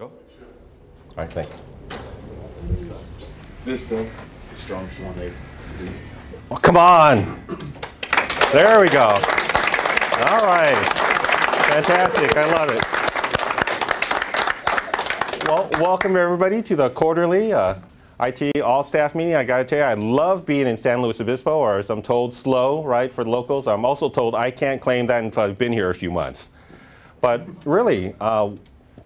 Go. All right, thanks. This stuff, the strongest one they used. Oh, come on. There we go. All right. Fantastic. I love it. Well, welcome everybody to the quarterly uh, IT all staff meeting. I got to tell you, I love being in San Luis Obispo, or as I'm told, slow, right, for the locals. I'm also told I can't claim that until I've been here a few months. But really, uh,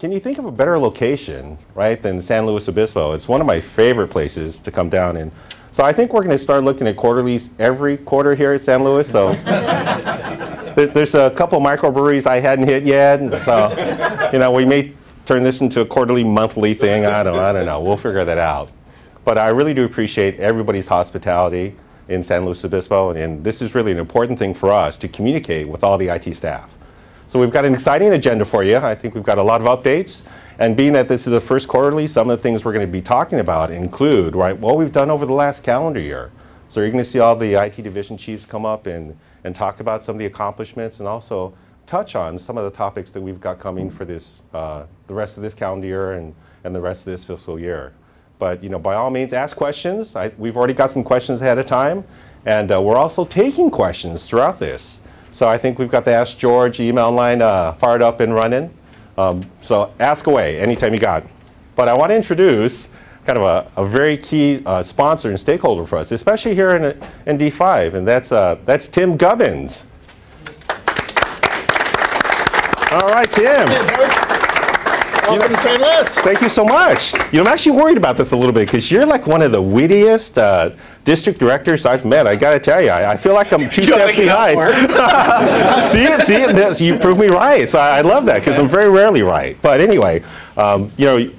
can you think of a better location, right, than San Luis Obispo? It's one of my favorite places to come down in. So I think we're going to start looking at quarterlies every quarter here at San Luis. So there's, there's a couple microbreweries I hadn't hit yet. So, you know, we may turn this into a quarterly, monthly thing. I don't, I don't know. We'll figure that out. But I really do appreciate everybody's hospitality in San Luis Obispo. And this is really an important thing for us to communicate with all the IT staff. So we've got an exciting agenda for you. I think we've got a lot of updates. And being that this is the first quarterly, some of the things we're going to be talking about include, right, what we've done over the last calendar year. So you're going to see all the IT division chiefs come up and, and talk about some of the accomplishments and also touch on some of the topics that we've got coming for this, uh, the rest of this calendar year and, and the rest of this fiscal year. But you know, by all means, ask questions. I, we've already got some questions ahead of time. And uh, we're also taking questions throughout this. So I think we've got the Ask George email line uh, fired up and running. Um, so ask away anytime you got. But I want to introduce kind of a, a very key uh, sponsor and stakeholder for us, especially here in, in D5, and that's, uh, that's Tim Gubbins. All right, Tim. Welcome to San Luis. Thank you so much. You know, I'm actually worried about this a little bit because you're like one of the wittiest uh, district directors I've met. I got to tell you, I, I, feel like I'm two steps behind. see it, see it. You prove me right. So I, I love that because I'm very rarely right. But anyway, um, you know,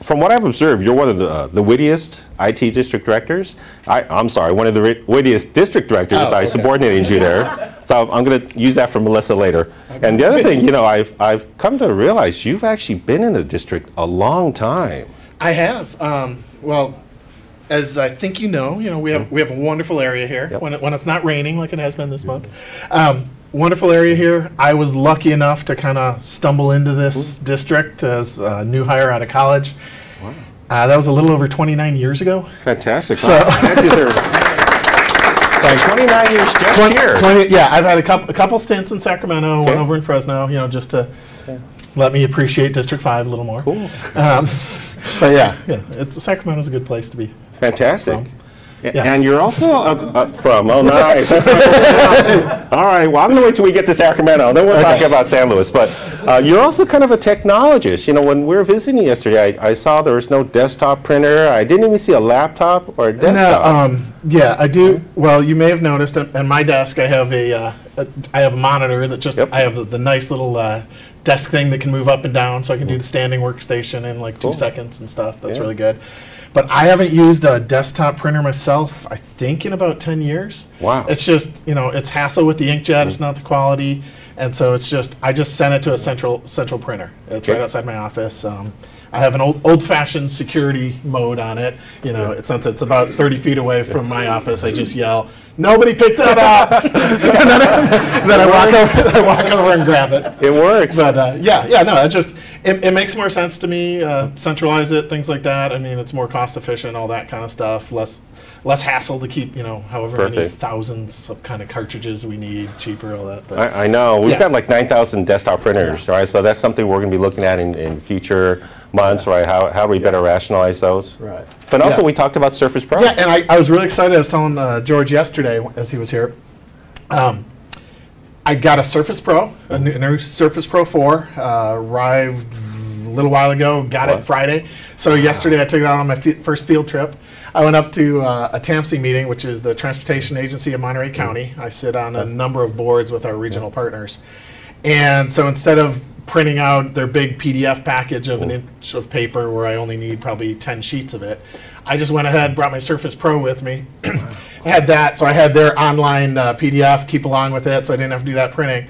from what I've observed, you're one of the, uh, the wittiest IT district directors. I, am sorry, one of the wittiest district directors. Oh, okay. I subordinated you there. So I'm going to use that for Melissa later. Okay. And the other thing, you know, I've, I've come to realize you've actually been in the district a long time. I have. Um, well, as I think you know, you know we have mm-hmm. we have a wonderful area here yep. when it, when it's not raining like it has been this month. Um, wonderful area here. I was lucky enough to kind of stumble into this district as a new hire out of college. Wow. Uh, that was a little over 29 years ago. Fantastic. So, Like 29 years just 20, here. 20, yeah, I've had a couple, a couple stints in Sacramento, okay. one over in Fresno, you know, just to okay. let me appreciate District 5 a little more. Cool. Um, but yeah, yeah, it's, Sacramento's a good place to be. Fantastic. From. Yeah. And you're also up, from, oh nice. All right, well I'm going to wait till we get to Sacramento, then we'll okay. talk about San Luis. But uh, you're also kind of a technologist. You know, when we were visiting yesterday, I, I, saw there was no desktop printer. I didn't even see a laptop or a desktop. No, um, yeah, I do. Well, you may have noticed on my desk I have a, uh, a I have a monitor that just, yep. I have the, the nice little uh, desk thing that can move up and down so I can do the standing workstation in like two seconds and stuff. That's yeah. really good. But I haven't used a desktop printer myself, I think, in about 10 years. Wow. It's just, you know, it's hassle with the inkjet, mm. it's not the quality. And so it's just, I just sent it to a central central printer. It's right outside my office. Um, I have an old, old-fashioned security mode on it. You know, yeah. it, since it's about 30 feet away from my office, I just yell, nobody picked that up. and then, I, then I, walk over, I walk over and grab it. It works. But uh, yeah, yeah, no, it just it, it makes more sense to me. Uh, centralize it, things like that. I mean, it's more cost efficient, all that kind of stuff. Less less hassle to keep, you know, however Perfect. many thousands of kind of cartridges we need, cheaper, all that. I, I, know. We've yeah. got like 9,000 desktop printers, yeah. right? So that's something we're going to be looking at in, in future months, yeah. right? How, how do we better rationalize those? Right. But also we talked about Surface Pro. Yeah, and I, I was really excited. I was telling uh, George yesterday as he was here. Um, I got a Surface Pro, a new, a new Surface Pro 4, uh, arrived a little while ago, got what? it Friday. So wow. yesterday I took it out on my first field trip. I went up to uh, a TAMC meeting, which is the Transportation Agency of Monterey County. I sit on a number of boards with our regional partners. And so instead of printing out their big PDF package of an inch of paper where I only need probably 10 sheets of it, I just went ahead, brought my Surface Pro with me. I had that, so I had their online uh, PDF, keep along with it, so I didn't have to do that printing.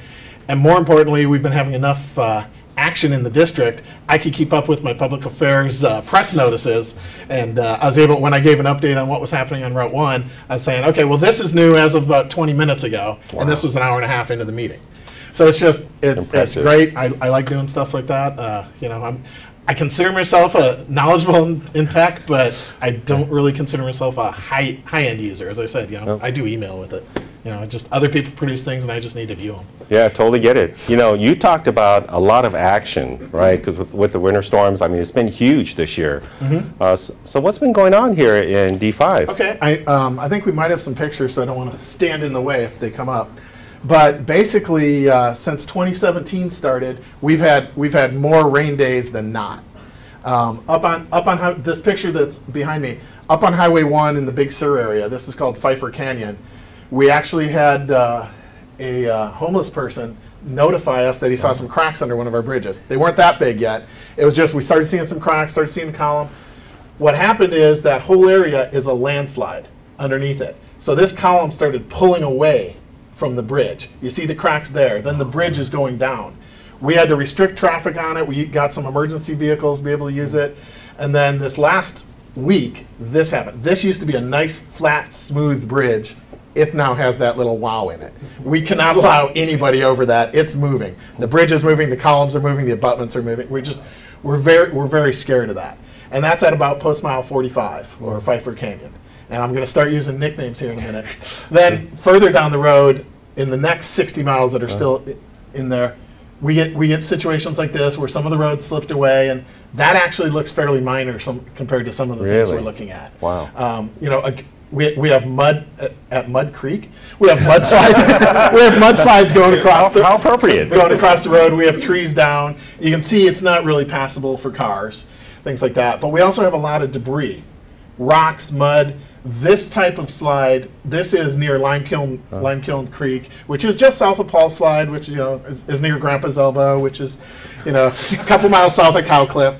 And more importantly, we've been having enough uh, action in the district, I could keep up with my public affairs uh, press notices. And uh, I was able, when I gave an update on what was happening on Route 1, I was saying, okay, well, this is new as of about 20 minutes ago, wow. and this was an hour and a half into the meeting. So it's just, it's, it's great. I, I like doing stuff like that. Uh, you know, I'm, I consider myself a knowledgeable in, in tech, but I don't really consider myself a high high end user. As I said, you know, Nope. I do email with it. You know, just other people produce things, and I just need to view them. Yeah, totally get it. You know, you talked about a lot of action, right? Because with, with the winter storms, I mean, it's been huge this year. Uh, s- so, what's been going on here in D5? Okay, I, um, I think we might have some pictures, so I don't want to stand in the way if they come up. But basically, uh, since 2017 started, we've had we've had more rain days than not. Um, up on up on this picture that's behind me, up on Highway One in the Big Sur area. This is called Pfeiffer Canyon. We actually had uh, a uh, homeless person notify us that he saw some cracks under one of our bridges. They weren't that big yet. It was just we started seeing some cracks, started seeing a column. What happened is that whole area is a landslide underneath it. So this column started pulling away from the bridge. You see the cracks there. Then the bridge is going down. We had to restrict traffic on it. We got some emergency vehicles to be able to use it. And then this last week, this happened. This used to be a nice, flat, smooth bridge. It now has that little wow in it. We cannot allow anybody over that. It's moving. The bridge is moving. The columns are moving. The abutments are moving. We just, we're very, we're very scared of that. And that's at about post mile 45 or Pfeiffer Canyon. And I'm going to start using nicknames here in a minute. then further down the road, in the next 60 miles that are still in there, we get we get situations like this where some of the roads slipped away, and that actually looks fairly minor some, compared to some of the things we're looking at. Wow. Um, you know, ag- we, we have mud at, at Mud Creek. We have mudslides. we have mudslides going across How, the how appropriate. going across the road. We have trees down. You can see it's not really passable for cars, things like that. But we also have a lot of debris, rocks, mud. This type of slide, this is near Limekiln, uh-huh. Limekiln Creek, which is just south of Paul Slide, which you know is, is near Grandpa's Elbow, which is, you know, a couple miles south of Cowcliff.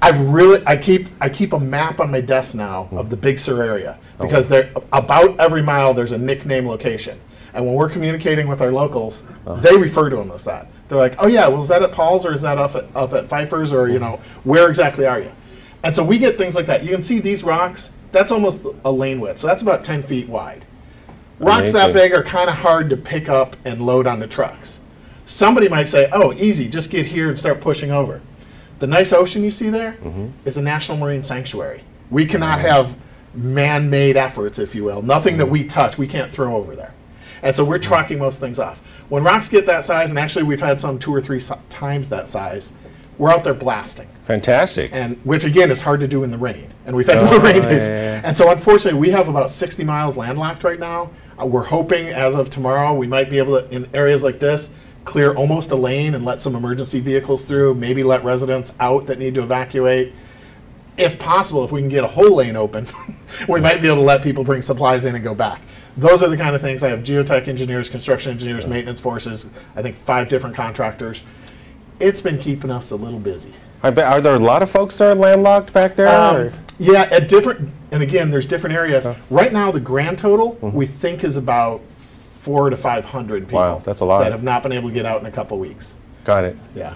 I've really, I keep, I keep a map on my desk now hmm. of the Big Sur area oh, because there, about every mile there's a nickname location, and when we're communicating with our locals, uh-huh. they refer to them as that. They're like, "Oh yeah, well is that at Paul's or is that up at up at Pfeiffer's or you hmm. know where exactly are you?" And so we get things like that. You can see these rocks. That's almost a lane width, so that's about 10 feet wide. Rocks that big are kind of hard to pick up and load onto trucks. Somebody might say, "Oh, easy, just get here and start pushing over." The nice ocean you see there mm-hmm. is a national marine sanctuary. We cannot have man-made efforts, if you will. Nothing that mm. we touch, we can't throw over there. And so we're mm. trucking most things off. When rocks get that size, and actually we've had some two or three times that size, we're out there blasting Fantastic. and which again is hard to do in the rain. And we've had more rain yeah, days. yeah, yeah. And so unfortunately, we have about 60 miles landlocked right now. Uh, we're hoping as of tomorrow we might be able to, in areas like this, clear almost a lane and let some emergency vehicles through. Maybe let residents out that need to evacuate. If possible, if we can get a whole lane open, we might be able to let people bring supplies in and go back. Those are the kind of things I have geotech engineers, construction engineers, maintenance forces, I think five different contractors. It's been keeping us a little busy. Are there a lot of folks that are landlocked back there? Um, yeah, at different, and again, there's different areas. Right now, the grand total we think is about four to five hundred people. Wow, that's a lot. that have not been able to get out in a couple weeks. Got it. Yeah,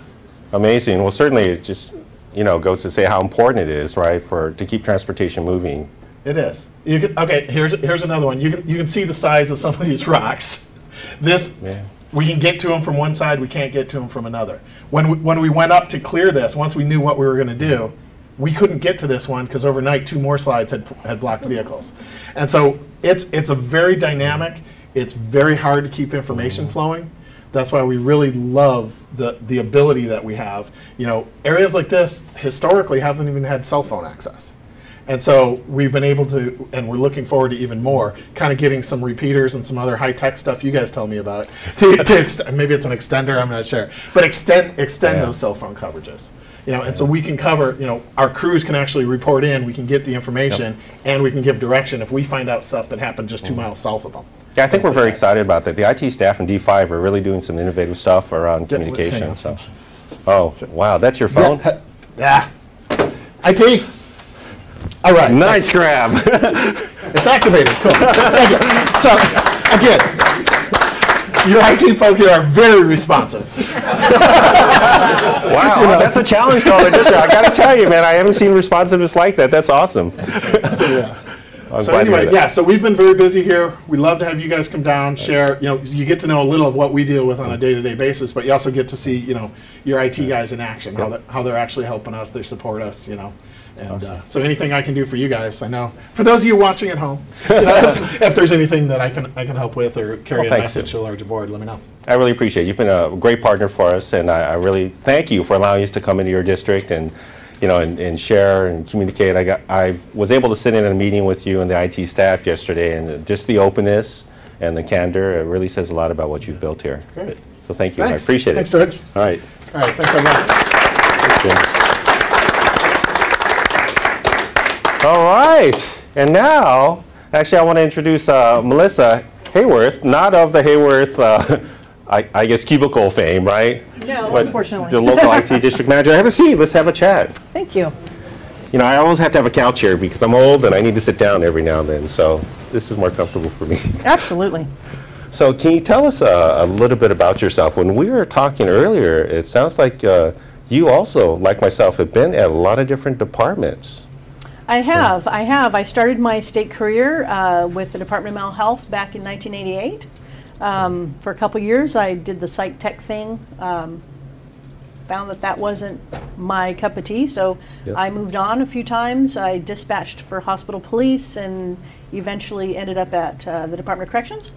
Amazing. Well, certainly it just, you know, goes to say how important it is, right, for to keep transportation moving. it is. You can okay. Here's here's another one. You can you can see the size of some of these rocks. This Yeah. We can get to them from one side. We can't get to them from another. When we, when we went up to clear this, once we knew what we were going to do, we couldn't get to this one because overnight two more slides had, had blocked vehicles, and so it's it's a very dynamic. It's very hard to keep information flowing. That's why we really love the the ability that we have. You know, areas like this historically haven't even had cell phone access. And so we've been able to, and we're looking forward to even more, kind of getting some repeaters and some other high-tech stuff you guys tell me about. To, to ext- maybe it's an extender, I'm not sure, but extend extend Yeah. those cell phone coverages. You know, and so we can cover. You know, our crews can actually report in. We can get the information, and we can give direction if we find out stuff that happened just two mm-hmm. miles south of them. Yeah, I think we're very excited about that. The IT staff in D5 are really doing some innovative stuff around Yeah, communication. So. Oh, wow, that's your phone? Yeah. IT. All right. Nice grab. It's activated. Cool. Thank you. So, again, your IT folk here are very responsive. wow, that's a challenge to all the district. I got to tell you, man, I haven't seen responsiveness like that. That's awesome. So, yeah. I'm so glad to hear anyway, yeah. So we've been very busy here. We love to have you guys come down, share. You know, you get to know a little of what we deal with on a day-to-day basis, but you also get to see, you know, your IT guys in action, how they, how they're actually helping us. They support us, you know. And uh, so anything I can do for you guys, I know. For those of you watching at home, you know, if, if there's anything that I can I can help with or carry Well, a thanks, message to a larger board, let me know. I really appreciate it. You've been a great partner for us, and I, I really thank you for allowing us to come into your district and, you know, and, and share and communicate. I got, I was able to sit in a meeting with you and the IT staff yesterday, and just the openness and the candor, it really says a lot about what you've built here. Great. So thank you. I Thanks. appreciate Thanks, it. George. All right. All right. Thanks so much. Thanks, Jim. All right, and now, actually, I want to introduce uh, Melissa Hayworth, not of the Haworth, uh, I, I guess, cubicle fame, right? No, But unfortunately. The local IT district manager. Have a seat. Let's have a chat. Thank you. You know, I always have to have a couch here because I'm old and I need to sit down every now and then. So this is more comfortable for me. Absolutely. So can you tell us uh, a little bit about yourself? When we were talking earlier, it sounds like uh, you also, like myself, have been at a lot of different departments. I have. I have. I started my state career uh, with the Department of Mental Health back in 1988. Um, for a couple years, I did the psych tech thing. Um, found that that wasn't my cup of tea, so Yep. I moved on a few times. I dispatched for hospital police and eventually ended up at uh, the Department of Corrections.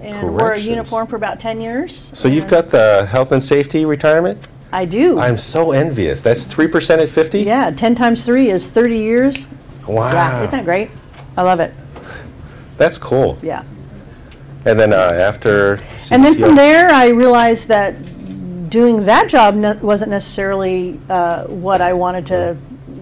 And wore a uniform for about 10 years. So you've got the health and safety retirement? I do. I'm so envious. That's 3% at 50? yeah, 10 times 3 is 30 years. Wow. Yeah, isn't that great? I love it. That's cool. Yeah. And then uh, after And then from there, I realized that doing that job ne- wasn't necessarily uh, what I wanted to.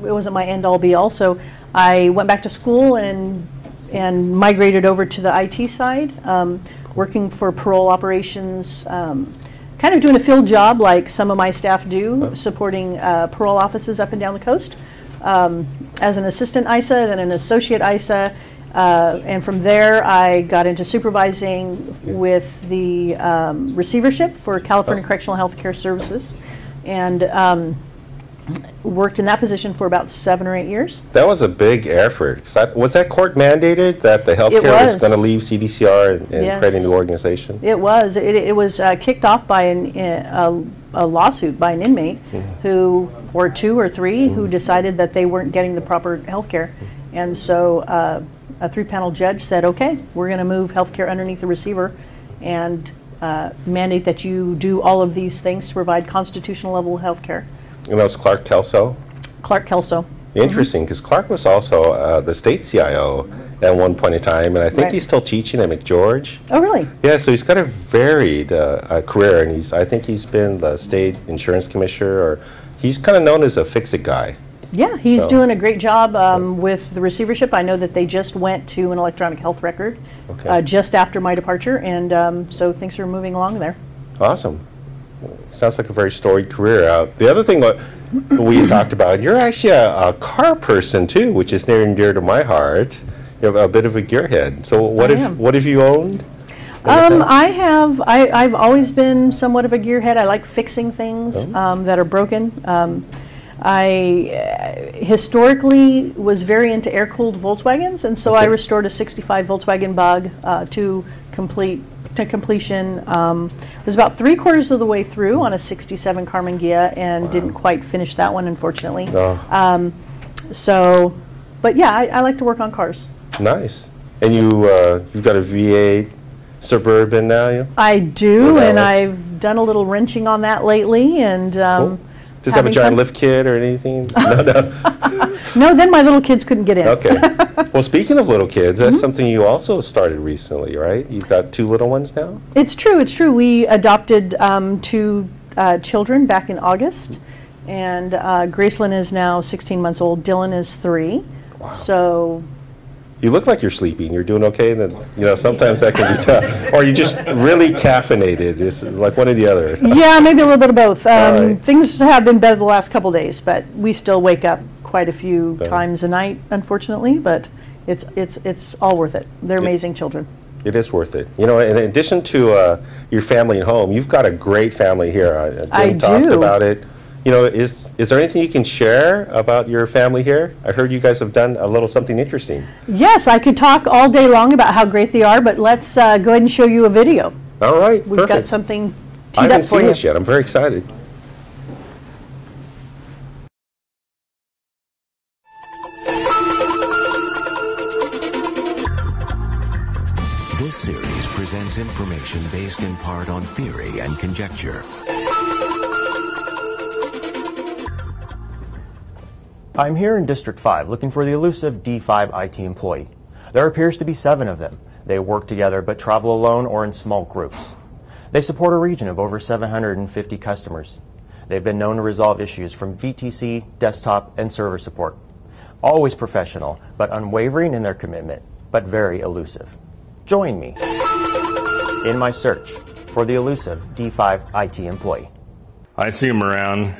It wasn't my end all be all. So I went back to school and and migrated over to the IT side, um, working for parole operations. Um, kind of doing a field job like some of my staff do, supporting uh, parole offices up and down the coast. Um, as an assistant ISA, then an associate ISA, uh, and from there I got into supervising with the um, receivership for California Correctional Health Care Services, and um, worked in that position for about seven or eight years. That was a big effort. that- Was that court mandated that the healthcare was was. going to leave CDCR and and Yes. create a new organization? It was. It, it was uh, kicked off by an, a, a lawsuit by an inmate who, or two or three, who decided that they weren't getting the proper health care. And so uh, a three panel judge said, okay, we're going to move health care underneath the receiver and uh, mandate that you do all of these things to provide constitutional level health care. And that was Clark Kelso? Clark Kelso. Interesting, because Clark was also uh, the state CIO at one point in time, and I think Right. he's still teaching at McGeorge. Oh, really? Yeah, so he's got a varied uh, uh, career, and he's I think he's been the state insurance commissioner, or he's kind of known as a fix-it guy. Yeah, he's So- doing a great job um, with the receivership. I know that they just went to an electronic health record Okay. uh, just after my departure, and um, so things are moving along there. Awesome. Sounds like a very storied career. Uh, the other thing that we talked about, you're actually a, a car person too, which is near and dear to my heart. You have a bit of a gearhead. So what I have am. what have you owned? Um. I have. I, I've always been somewhat of a gearhead. I like fixing things Oh. um, that are broken. Um, I uh, historically was very into air-cooled Volkswagens, and so I restored a '65 Volkswagen Bug uh, to complete to completion. Um, was about three quarters of the way through on a '67 Karmann Ghia, and didn't quite finish that one, unfortunately. Oh, Um, so, but yeah, I, I like to work on cars. nice. And you uh, you've got a V8 Suburban now, you? I do, and? I've done a little wrenching on that lately, and um, Cool. Does it have a giant fun. lift kit or anything? no, no. No, then my little kids couldn't get in. Okay. well, speaking of little kids, that's something you also started recently, right? You've got two little ones now. It's true. It's true. We adopted um, two uh, children back in August, and uh, Gracelyn is now 16 months old. Dylan is three. So You look like you're sleeping. You're doing okay. and Then you know sometimes that can be tough, or you just really caffeinated. It's like one or the other. yeah, maybe a little bit of both. Um, right. Things have been better the last couple days, but we still wake up quite a few times a night, unfortunately. But it's it's it's all worth it. They're amazing children. It is worth it. You know, in addition to uh, your family and home, you've got a great family here. Uh, Jim I talked do. about it. You know, is, is there anything you can share about your family here? I heard you guys have done a little something interesting. Yes, I could talk all day long about how great they are, but let's uh, go ahead and show you a video. All right, We've got perfect. something I haven't up for seen you. this yet. I'm very excited. This series presents information based in part on theory and conjecture. I'm here in District 5 looking for the elusive D5 IT employee. There appears to be seven of them. They work together but travel alone or in small groups. They support a region of over 750 customers. They've been known to resolve issues from VTC, desktop, and server support. Always professional, but unwavering in their commitment, but very elusive. Join me in my search for the elusive D5 IT employee. I see them around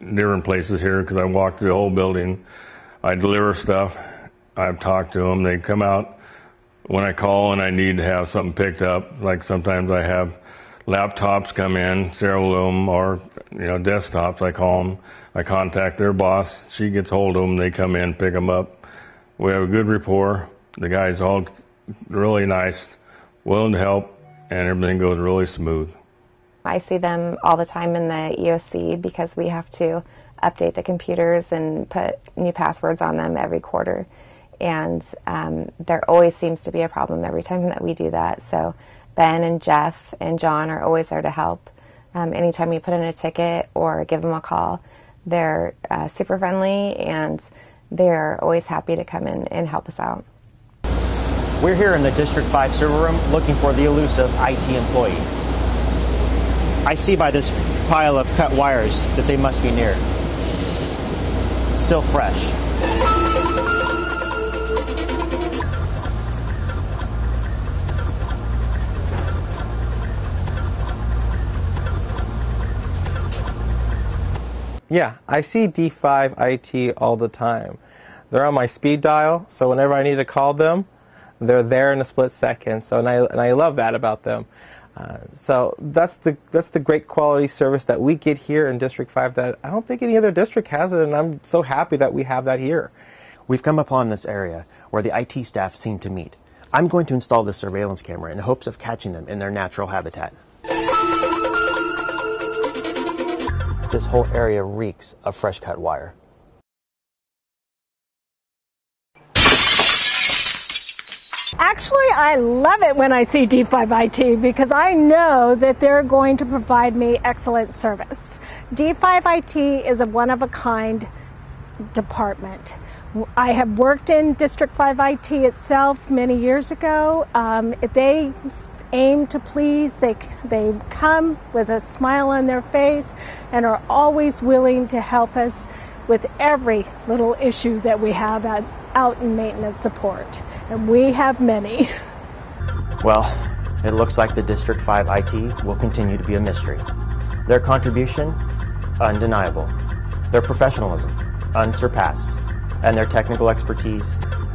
different places here because I walk through the whole building. I deliver stuff. I've talked to them. They come out when I call and I need to have something picked up. Like sometimes I have laptops come in, them, or you know desktops. I call them. I contact their boss. She gets hold of them. They come in, pick them up. We have a good rapport. The guys all really nice, willing to help, and everything goes really smooth. I see them all the time in the EOC because we have to update the computers and put new passwords on them every quarter. And um, there always seems to be a problem every time that we do that. So Ben and Jeff and John are always there to help. Um, anytime you put in a ticket or give them a call, they're uh, super friendly and they're always happy to come in and help us out. We're here in the District 5 server room looking for the elusive IT employee. I see by this pile of cut wires that they must be near. Still fresh. Yeah, I see D5 IT all the time. They're on my speed dial, so whenever I need to call them, they're there in a split second. So and I and I love that about them. Uh, so that's the that's the great quality service that we get here in District 5 that I don't think any other district has it, and I'm so happy that we have that here. We've come upon this area where the IT staff seem to meet. I'm going to install this surveillance camera in hopes of catching them in their natural habitat. This whole area reeks of fresh cut wire. Actually, I love it when I see D5 IT because I know that they're going to provide me excellent service. D5 IT is a one of a kind department. I have worked in District 5 IT itself many years ago. Um, they aim to please. They they come with a smile on their face and are always willing to help us with every little issue that we have at, out in maintenance support. And we have many. Well, it looks like the District 5 IT will continue to be a mystery. Their contribution, undeniable. Their professionalism, unsurpassed. And their technical expertise,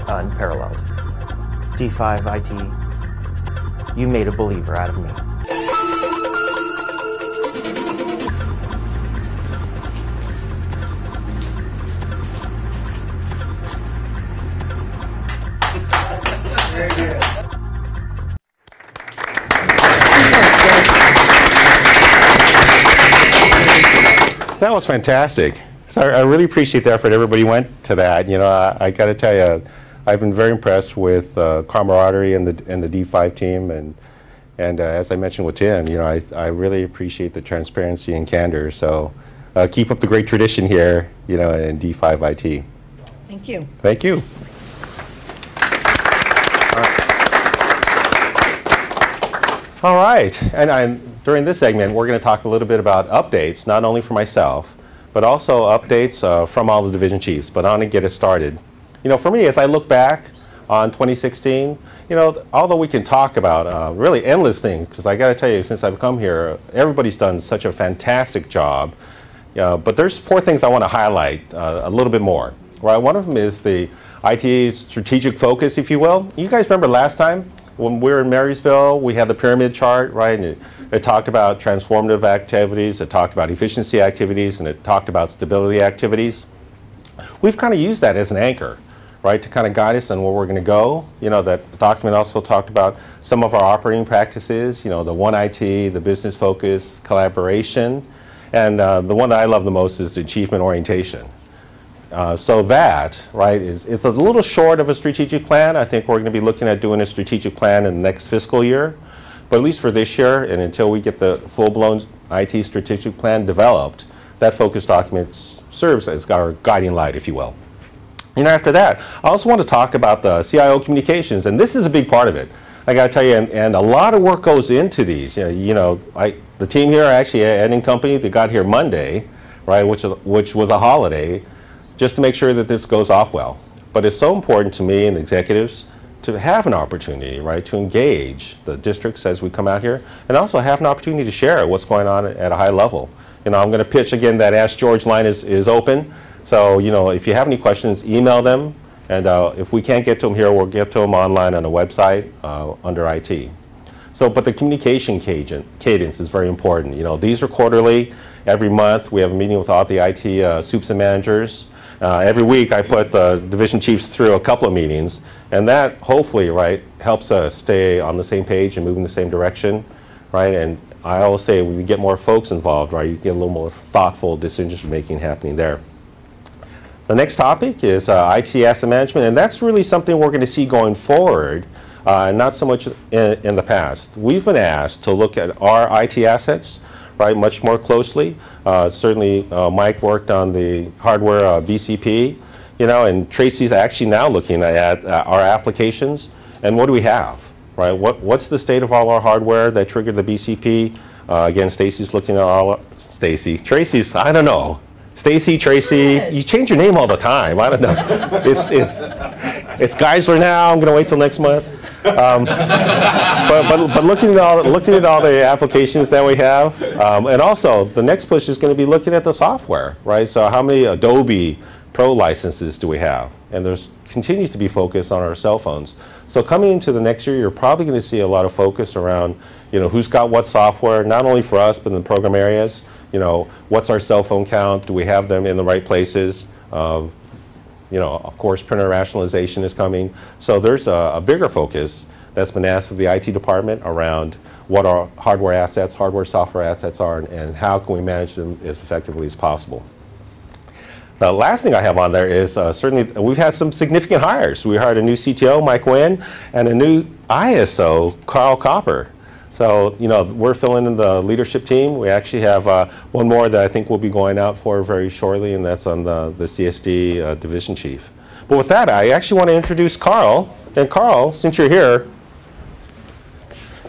unparalleled. D5 IT, you made a believer out of me. That was fantastic. So I, I really appreciate the effort everybody went to that. You know, I, I got to tell you, I've been very impressed with uh, camaraderie and the and the D5 team, and and uh, as I mentioned with Tim, you know, I I really appreciate the transparency and candor. So uh, keep up the great tradition here, you know, in D5 IT. Thank you. Thank you. All right, and I, during this segment, we're going to talk a little bit about updates, not only for myself, but also updates uh, from all the division chiefs. But I want to get us started. You know, for me, as I look back on 2016, you know, although we can talk about uh, really endless things, because I got to tell you, since I've come here, everybody's done such a fantastic job. Uh, but there's four things I want to highlight uh, a little bit more. Right, one of them is the IT strategic focus, if you will. You guys remember last time when we were in Marysville, we had the pyramid chart, right? And it, talked about transformative activities, it talked about efficiency activities, and it talked about stability activities. We've kind of used that as an anchor, right, to kind of guide us on where we're going to go. You know, that document also talked about some of our operating practices, you know, the one IT, the business focus, collaboration, and uh, the one that I love the most is the achievement orientation. Uh, so that, right, is it's a little short of a strategic plan. I think we're going to be looking at doing a strategic plan in the next fiscal year. But at least for this year, and until we get the full-blown IT strategic plan developed, that focus document serves as our guiding light, if you will. And after that, I also want to talk about the CIO communications, and this is a big part of it. I got to tell you, and, and, a lot of work goes into these. You know, you know I, the team here actually uh, at Ed Company, they got here Monday, right, which, which was a holiday, just to make sure that this goes off well. But it's so important to me and executives to have an opportunity, right, to engage the districts as we come out here, and also have an opportunity to share what's going on at a high level. You know, I'm going to pitch again that Ask George line is, is open. So, you know, if you have any questions, email them. And uh, if we can't get to them here, we'll get to them online on the website uh, under IT. So, but the communication cadence is very important. You know, these are quarterly. Every month we have a meeting with all the IT uh, soups and managers. Uh, every week I put the division chiefs through a couple of meetings, and that hopefully, right, helps us stay on the same page and move in the same direction, right? And I always say when you get more folks involved, right, you get a little more thoughtful decision making happening there. The next topic is uh, IT asset management, and that's really something we're going to see going forward, uh, not so much in, in the past. We've been asked to look at our IT assets, right, much more closely. Uh, certainly, uh, Mike worked on the hardware uh, BCP, you know, and Tracy's actually now looking at uh, our applications. And what do we have, right? What, what's the state of all our hardware that triggered the BCP? Uh, again, Stacy's looking at all, Stacy, Tracy's, I don't know. Stacy, Tracy, you change your name all the time. I don't know. it's, it's, it's Geisler now. I'm going to wait till next month. Um, but, but, but, looking at all looking at all the applications that we have, um, and also the next push is going to be looking at the software, right? So how many Adobe Pro licenses do we have? And there's continues to be focus on our cell phones. So coming into the next year, you're probably going to see a lot of focus around, you know, who's got what software, not only for us but in the program areas. You know, what's our cell phone count? Do we have them in the right places? Uh, you know, of course, printer rationalization is coming. So there's a, a, bigger focus that's been asked of the IT department around what our hardware assets, hardware software assets are, and, and how can we manage them as effectively as possible. The last thing I have on there is uh, certainly we've had some significant hires. We hired a new CTO, Mike Wynn, and a new ISO, Karl Kopper. So, you know, we're filling in the leadership team. We actually have uh, one more that I think we'll be going out for very shortly, and that's on the, the CSD uh, division chief. But with that, I actually want to introduce Karl. And Karl, since you're here,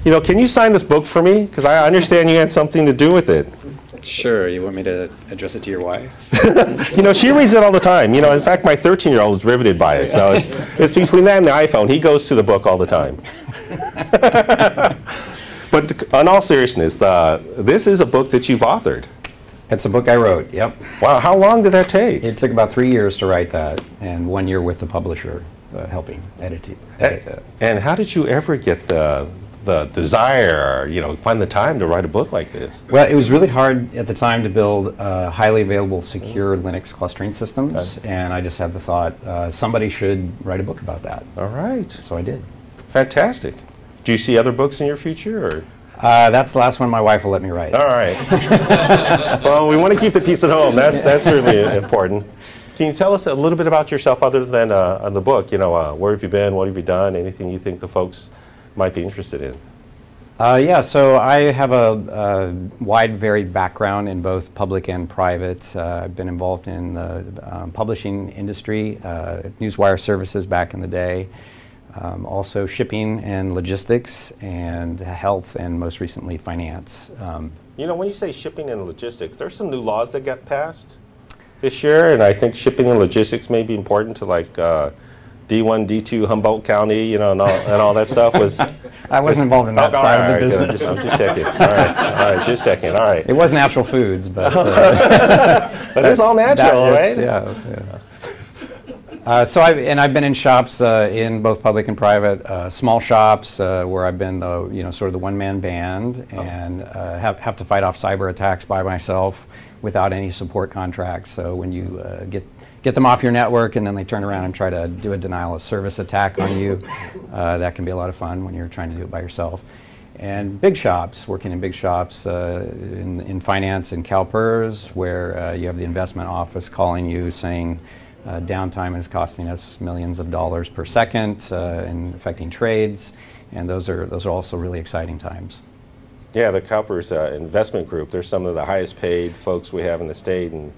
you know, can you sign this book for me? Because I understand you had something to do with it. Sure. You want me to address it to your wife? you know, she reads it all the time. You know, in fact, my 13-year-old is riveted by it. So it's, it's between that and the iPhone. He goes to the book all the time. But on all seriousness, the, this is a book that you've authored. It's a book I wrote, yep. Wow, how long did that take? It took about three years to write that, and one year with the publisher uh, helping edit it. Edit and, and how did you ever get the, the desire, you know, find the time to write a book like this? Well, it was really hard at the time to build uh, highly available, secure Linux clustering systems, okay. and I just had the thought uh, somebody should write a book about that. All right. So I did. Fantastic. Do you see other books in your future? Or? Uh, that's the last one my wife will let me write. All right. well, we want to keep the peace at home. That's, that's certainly important. Can you tell us a little bit about yourself other than uh, the book? You know, uh, where have you been? What have you done? Anything you think the folks might be interested in? Uh, yeah, so I have a, a, wide, varied background in both public and private. Uh, I've been involved in the um, publishing industry, uh, Newswire services back in the day, um, also shipping and logistics and health and most recently finance. Um, you know, when you say shipping and logistics, there's some new laws that got passed this year, and I think shipping and logistics may be important to like uh, D1, D2 Humboldt County, you know, and all, and all that stuff was. I wasn't involved in that oh, side right, of the right, business. I'm just, I'm just checking. All right, all right, just checking. All right. It was natural foods, but. Uh, but it's all natural, right? Yeah. yeah. Uh, so I've, and I've been in shops uh, in both public and private, uh, small shops uh, where I've been the you know sort of the one-man band and uh, have have to fight off cyber attacks by myself without any support contracts. So when you uh, get get them off your network and then they turn around and try to do a denial of service attack on you, that can be a lot of fun when you're trying to do it by yourself. And big shops, working in big shops in, in finance and CalPERS, where you have the investment office calling you saying. Uh, downtime is costing us millions of dollars per second uh, and affecting trades, and those are those are also really exciting times. Yeah, the CalPERS uh, investment group. They're some of the highest paid folks we have in the state, and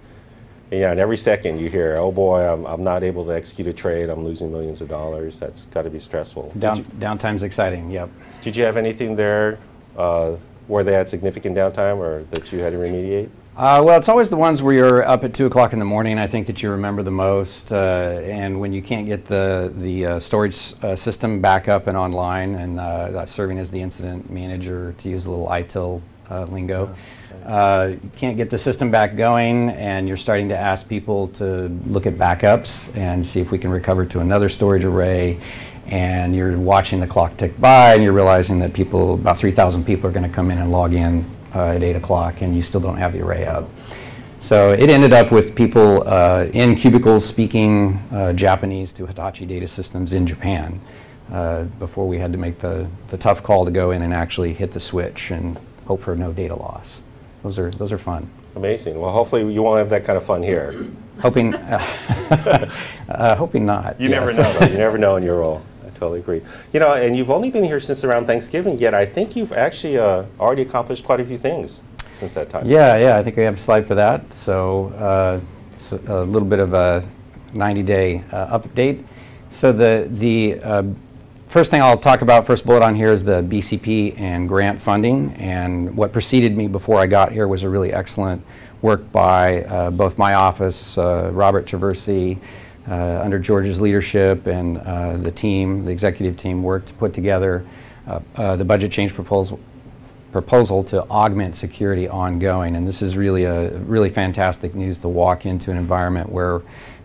yeah, and every second you hear, "Oh boy, I'm, I'm not able to execute a trade. I'm losing millions of dollars." That's got to be stressful. Down, downtime's exciting. Yep. Did you have anything there uh, where they had significant downtime, or that you had to remediate? Uh, well, it's always the ones where you're up at two o'clock in the morning. I think that you remember the most, uh, and when you can't get the the uh, storage uh, system back up and online, and uh, serving as the incident manager to use a little ITIL uh, lingo. you can't get the system back going, and you're starting to ask people to look at backups and see if we can recover to another storage array. And you're watching the clock tick by, and you're realizing that people, about 3,000 people, are going to come in and log in uh, at 8 o'clock and you still don't have the array up. So it ended up with people uh, in cubicles speaking uh, Japanese to Hitachi Data Systems in Japan uh, before we had to make the, the tough call to go in and actually hit the switch and hope for no data loss. Those are, those are fun. Amazing. Well, hopefully you won't have that kind of fun here. Hoping, uh, hoping not. You yes. never know. Though. You never know in your role totally agree. You know, and you've only been here since around Thanksgiving, yet I think you've actually uh, already accomplished quite a few things since that time. Yeah, yeah, I think we have a slide for that. So, uh, a little bit of a 90-day uh, update. So the the uh, first thing I'll talk about, first bullet on here is the BCP and grant funding. And what preceded me before I got here was a really excellent work by uh, both my office, uh, Robert Traversi, uh, under George's leadership and uh, the team, the executive team, worked to put together uh, the budget change proposal proposal to augment security ongoing. And this is really a really fantastic news to walk into an environment where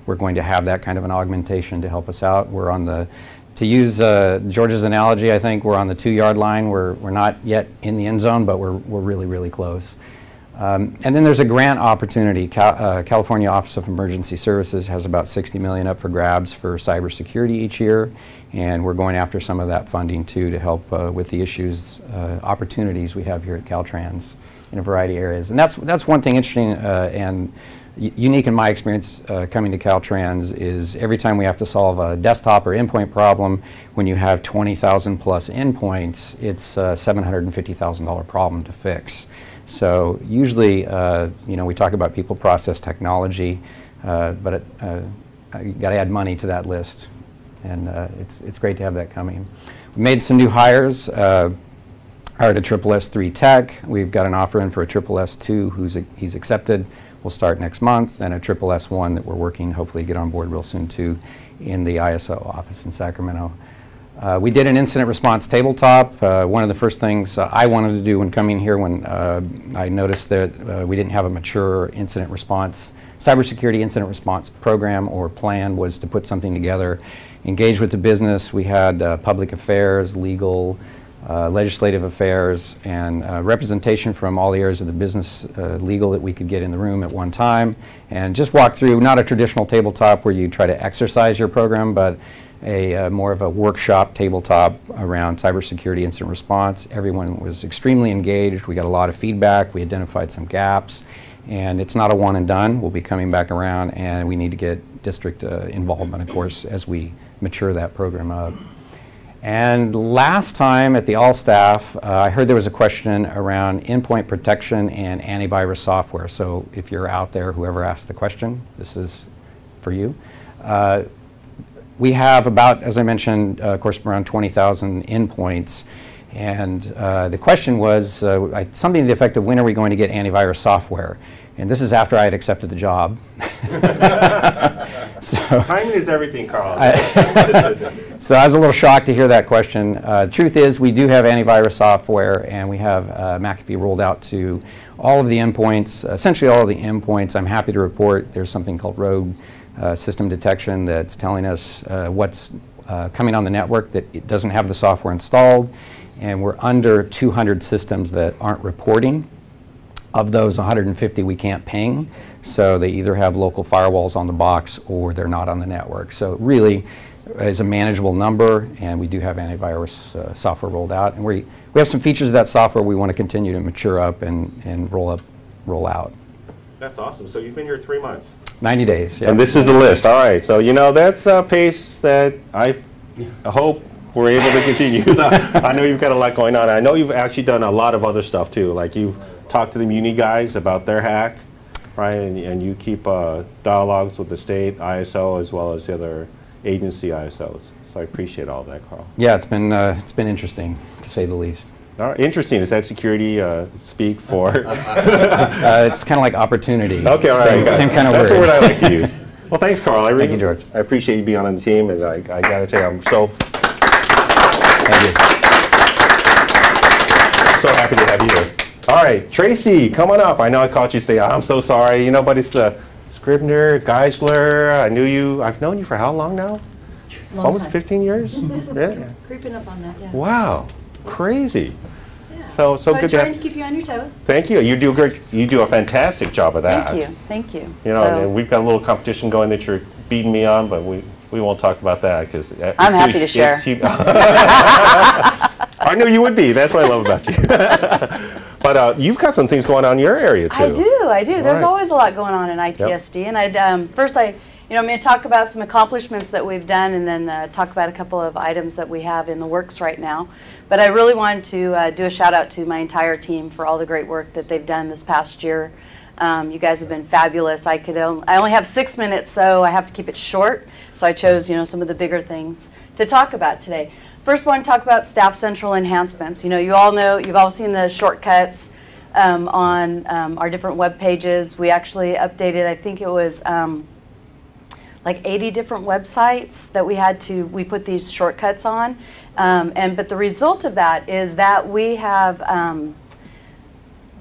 we're going to have that kind of an augmentation to help us out. We're on the, to use uh, George's analogy, I think we're on the two yard line. We're, we're not yet in the end zone, but we're, we're really, really close. Um, and then there's a grant opportunity. Cal uh, California Office of Emergency Services has about 60 million up for grabs for cybersecurity each year, and we're going after some of that funding too to help uh, with the issues, uh, opportunities we have here at Caltrans in a variety of areas. And that's that's one thing interesting uh, and unique in my experience uh, coming to Caltrans is every time we have to solve a desktop or endpoint problem, when you have 20,000 plus endpoints, it's a $750,000 problem to fix. So usually, uh, you know, we talk about people, process, technology, uh, but uh, you got to add money to that list, and uh, it's it's great to have that coming. We made some new hires. Uh, hired a triple S3 tech. We've got an offer in for a triple S2 who's a, he's accepted. We'll start next month, and a triple S1 that we're working, hopefully get on board real soon too, in the ISO office in Sacramento. Uh, we did an incident response tabletop. Uh, one of the first things uh, I wanted to do when coming here when uh, I noticed that uh, we didn't have a mature incident response, cybersecurity incident response program or plan was to put something together, engage with the business. We had uh, public affairs, legal, legislative affairs, and representation from all the areas of the business legal that we could get in the room at one time and just walk through, not a traditional tabletop where you try to exercise your program, but a uh, more of a workshop tabletop around cybersecurity incident response. Everyone was extremely engaged. We got a lot of feedback. We identified some gaps. And it's not a one and done. We'll be coming back around and we need to get district uh, involvement, of course, as we mature that program up. And last time at the All Staff, uh, I heard there was a question around endpoint protection and antivirus software. So if you're out there, whoever asked the question, this is for you. We have about, as I mentioned, uh, of course, around 20,000 endpoints. And uh, the question was uh, I, something to the effect of when are we going to get antivirus software? And this is after I had accepted the job. so, Timing is everything, Karl. I so I was a little shocked to hear that question. Uh, truth is, we do have antivirus software, and we have uh, McAfee rolled out to all of the endpoints, essentially all of the endpoints. I'm happy to report there's something called Rogue uh, system detection that's telling us uh, what's uh, coming on the network that it doesn't have the software installed. And we're under 200 systems that aren't reporting. Of those 150 we can't ping, so they either have local firewalls on the box or they're not on the network. So really is a manageable number and we do have antivirus uh, software rolled out. And we, we have some features of that software we want to continue to mature up and, and roll up, roll out. That's awesome. So you've been here three months. 90 days, yeah. And this is the list. All right. So, you know, that's a pace that I hope we're able to continue. So I know you've got a lot going on. I know you've actually done a lot of other stuff too. Like you've talked to the Muni guys about their hack, right? And, and you keep uh, dialogues with the state ISO as well as the other agency ISOs. So I appreciate all that, Karl. Yeah, it's been, uh, it's been interesting, to say the least. All right, interesting. Is that security uh, speak for? uh, it's kind of like opportunity. Okay, all right. Same, same kind of That's word. the word I like to use. Well, thanks, Karl. I really, Thank you, George. I appreciate you being on the team, and I, I got to tell you, I'm so Thank you. so happy to have you here. All right, Tracy, come on up. I know I caught you say, I'm so sorry, you know, but it's the Scribner, Geisler. I knew you. I've known you for how long now? Long Almost time. 15 years. really? Creeping up on that, yeah. Wow, crazy. So so I'm good to trying have. to keep you on your toes. Thank you. You do a great. You do a fantastic job of that. Thank you, thank you. You know, So- and we've got a little competition going that you're beating me on, but we, we won't talk about that because I'm happy to share. I knew you would be. That's what I love about you. but uh, you've got some things going on in your area too. I do, I do. There's right. always a lot going on in ITSD, and I'd um, first I, you know, I'm going to talk about some accomplishments that we've done, and then uh, talk about a couple of items that we have in the works right now. But I really wanted to uh, do a shout out to my entire team for all the great work that they've done this past year. Um, you guys have been fabulous. I could, I only have six minutes, so I have to keep it short. So I chose, you know, some of the bigger things to talk about today. First, I want to talk about Staff Central enhancements. You know, you all know, you've all seen the shortcuts um, on um, our different web pages. We actually updated, I think it was um, like 80 different websites that we had to, we put these shortcuts on. Um, and, but the result of that is that we have, um,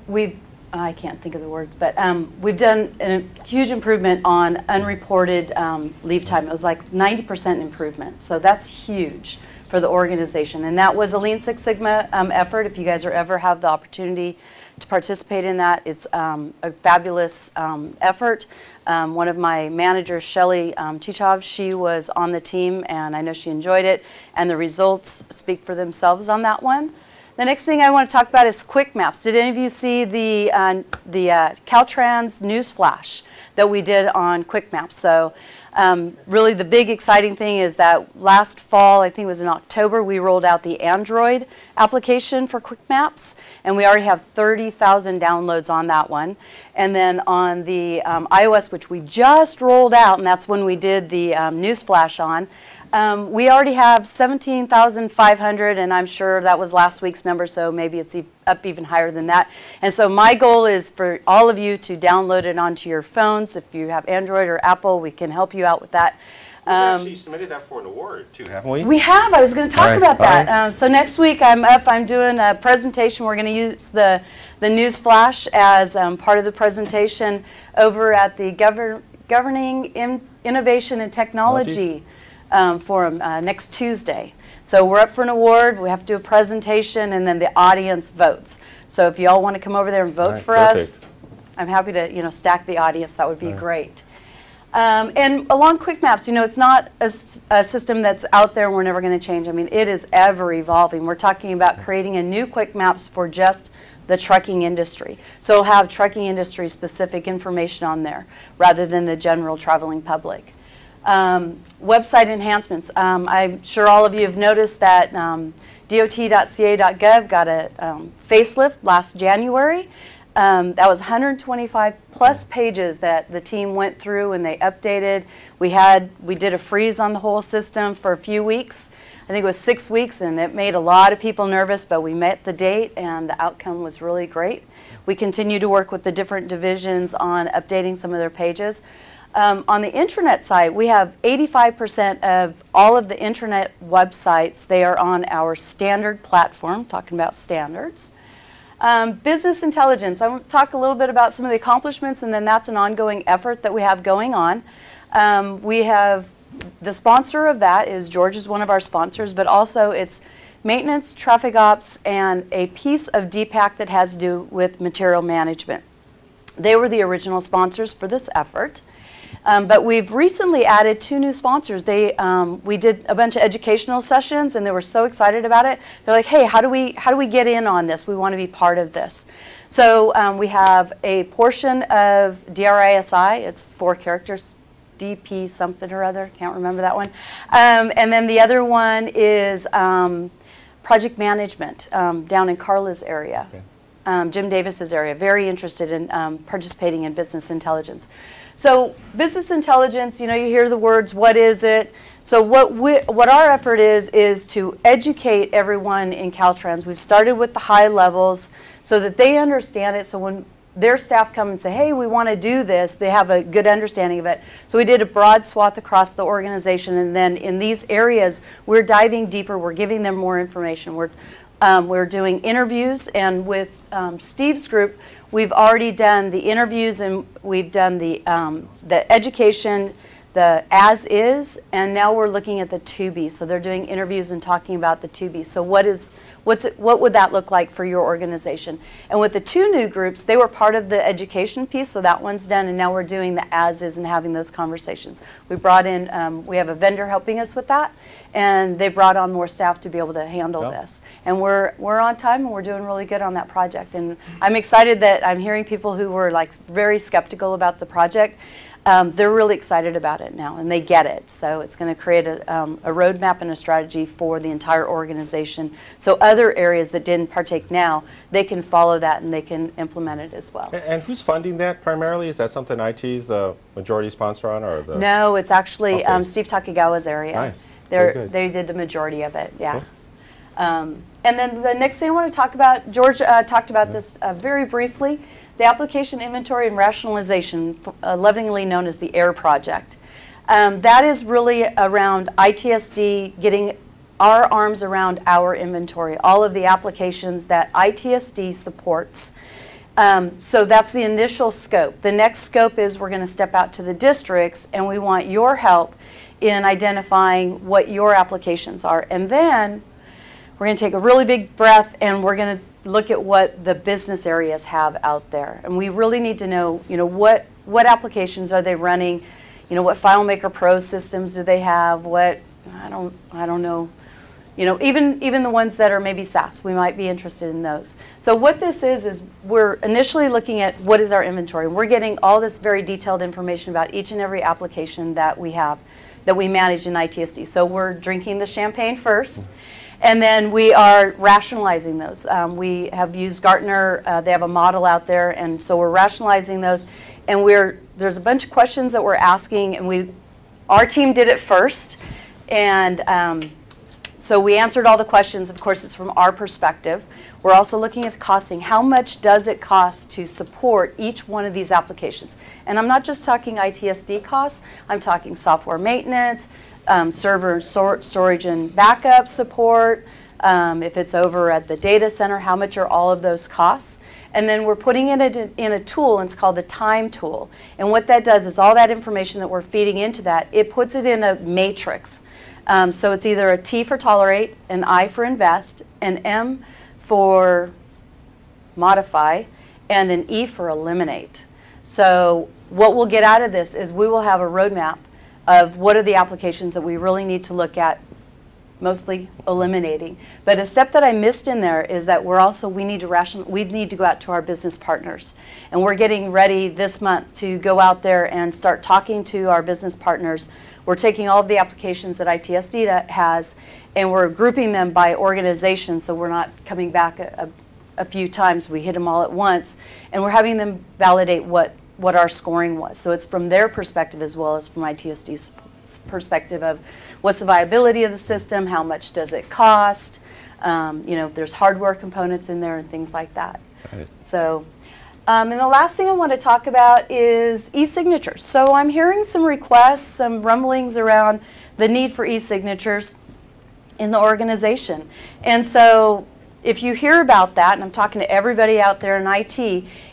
we've, I can't think of the words, but um, we've done a huge improvement on unreported um, leave time. It was like 90% improvement. So that's huge for the organization. And that was a Lean Six Sigma um, effort. If you guys are ever have the opportunity to participate in that, it's um, a fabulous um, effort. Um, one of my managers, Shelly um, Chichov, she was on the team and I know she enjoyed it. And the results speak for themselves on that one. The next thing I want to talk about is quick maps. Did any of you see the, uh, the uh, Caltrans news flash that we did on quick maps? So um, really the big exciting thing is that last fall, I think it was in October, we rolled out the Android application for quick maps and we already have 30,000 downloads on that one. And then on the um, iOS, which we just rolled out, and that's when we did the um, news flash on, um, we already have 17,500, and I'm sure that was last week's number, so maybe it's e up even higher than that. And so my goal is for all of you to download it onto your phones. If you have Android or Apple, we can help you out with that. We've Um, actually submitted that for an award too, haven't we? we have. I was going to talk All right, about that. right. Um, so next week I'm up. I'm doing a presentation. We're going to use the the news flash as um, part of the presentation over at the govern, governing in, innovation and technology um, forum uh, next Tuesday. So we're up for an award. We have to do a presentation, and then the audience votes. So if you all want to come over there and vote right, for us. I'm happy to you know stack the audience. That would be great. Um, and along Quick Maps, you know, it's not a system that's out there and we're never going to change. I mean, it is ever evolving. We're talking about creating a new Quick Maps for just the trucking industry. So we'll have trucking industry specific information on there rather than the general traveling public. Um, website enhancements. Um, I'm sure all of you have noticed that um, dot.ca.gov got a um, facelift last January. Um, that was 125 plus pages that the team went through and they updated. We had we did a freeze on the whole system for a few weeks. I think it was six weeks, and it made a lot of people nervous. But we met the date, and the outcome was really great. We continue to work with the different divisions on updating some of their pages. Um, on the intranet side, we have 85% of all of the intranet websites. They are on our standard platform. Talking about standards. Um, business intelligence. I want to talk a little bit about some of the accomplishments, and then that's an ongoing effort that we have going on. Um, we have the sponsor of that is George is one of our sponsors, but also it's maintenance, traffic ops, and a piece of DPAC that has to do with material management. They were the original sponsors for this effort. Um, but we've recently added two new sponsors. They, um, we did a bunch of educational sessions, and they were so excited about it. They're like, "Hey, how do we how do we get in on this? We want to be part of this." So um, we have a portion of DRISI. It's four characters, DP something or other. Can't remember that one. Um, and then the other one is um, project management um, down in Carla's area. Okay. Jim Davis's area, very interested in participating in business intelligence. So business intelligence, you know, you hear the words, what is it? So what we, what our effort is, is to educate everyone in Caltrans. We've started with the high levels so that they understand it. So when their staff come and say, hey, we want to do this, they have a good understanding of it. So we did a broad swath across the organization. And then in these areas, we're diving deeper. We're giving them more information. We're, um, we're doing interviews. And with um, Steve's group, We've already done the interviews and we've done the, um, the education, the as is, and now we're looking at the to be. So they're doing interviews and talking about the to be. So what is what's it, what would that look like for your organization? And with the two new groups, they were part of the education piece, so that one's done, and now we're doing the as is and having those conversations. We brought in, um, we have a vendor helping us with that, and they brought on more staff to be able to handle yep. this. And we're we're on time and we're doing really good on that project. And I'm excited that I'm hearing people who were like very skeptical about the project um, they're really excited about it now and they get it. So it's going to create a, um, a roadmap and a strategy for the entire organization. So other areas that didn't partake now, they can follow that and they can implement it as well. And, and who's funding that primarily? Is that something IT's a majority sponsor on? or the No, it's actually okay. um, Steve Takigawa's area. Nice. They're, they did the majority of it, yeah. Cool. Um, and then the next thing I want to talk about, George uh, talked about yeah. this uh, very briefly, the Application Inventory and Rationalization, uh, lovingly known as the AIR project. Um, that is really around ITSD getting our arms around our inventory, all of the applications that ITSD supports. Um, so that's the initial scope. The next scope is we're going to step out to the districts and we want your help in identifying what your applications are. And then we're going to take a really big breath and we're going to look at what the business areas have out there. And we really need to know, you know, what, what applications are they running? You know, what FileMaker Pro systems do they have? What, I don't, I don't know. You know, even, even the ones that are maybe SaaS, we might be interested in those. So what this is, is we're initially looking at what is our inventory. We're getting all this very detailed information about each and every application that we have, that we manage in ITSD. So we're drinking the champagne first. And then we are rationalizing those. Um, we have used Gartner, uh, they have a model out there, and so we're rationalizing those. And we're, there's a bunch of questions that we're asking, and we, our team did it first. And um, so we answered all the questions. Of course, it's from our perspective. We're also looking at the costing. How much does it cost to support each one of these applications? And I'm not just talking ITSD costs, I'm talking software maintenance, um, server storage and backup support, um, if it's over at the data center, how much are all of those costs? And then we're putting it in a, in a tool, and it's called the time tool. And what that does is all that information that we're feeding into that, it puts it in a matrix. Um, so it's either a T for tolerate, an I for invest, an M for modify, and an E for eliminate. So what we'll get out of this is we will have a roadmap of what are the applications that we really need to look at mostly eliminating. But a step that I missed in there is that we're also we need to ration we need to go out to our business partners. And we're getting ready this month to go out there and start talking to our business partners. We're taking all of the applications that ITSD has and we're grouping them by organization so we're not coming back a, a, a few times. We hit them all at once and we're having them validate what what our scoring was. So it's from their perspective as well as from ITSD's perspective of what's the viability of the system, how much does it cost, um, you know, there's hardware components in there and things like that. Right. So, um, and the last thing I want to talk about is e-signatures. So I'm hearing some requests, some rumblings around the need for e-signatures in the organization. And so if you hear about that, and I'm talking to everybody out there in IT,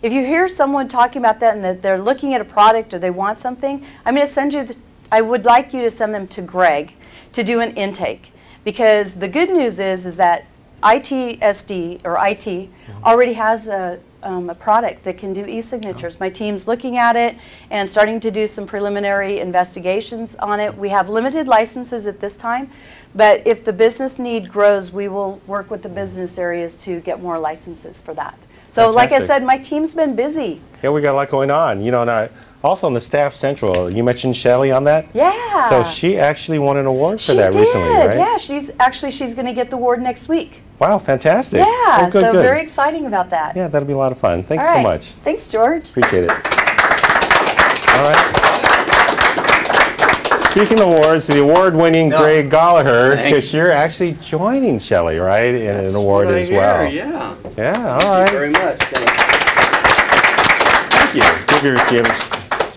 if you hear someone talking about that and that they're looking at a product or they want something, I'm going to send you the, I would like you to send them to Greg to do an intake. Because the good news is is that ITSD or IT mm-hmm. already has a, um, a product that can do e-signatures. My team's looking at it and starting to do some preliminary investigations on it. We have limited licenses at this time, but if the business need grows, we will work with the business areas to get more licenses for that. So like I said, my team's been busy. Yeah, we got a lot going on. You know, and I, also on the staff central, you mentioned Shelly on that. Yeah. So she actually won an award for she that did. recently, right? Yeah, she's actually she's going to get the award next week. Wow, fantastic. Yeah, Oh, good, so good. very exciting about that. Yeah, that'll be a lot of fun. Thanks All so much. Thanks, George. Appreciate it. All right. Speaking of awards, the award-winning Greg Gallagher, because you're actually joining Shelley, right, in an award what I as well. hear, yeah. Yeah, all Thank right. you very much. Thank you. Give your, do you have s-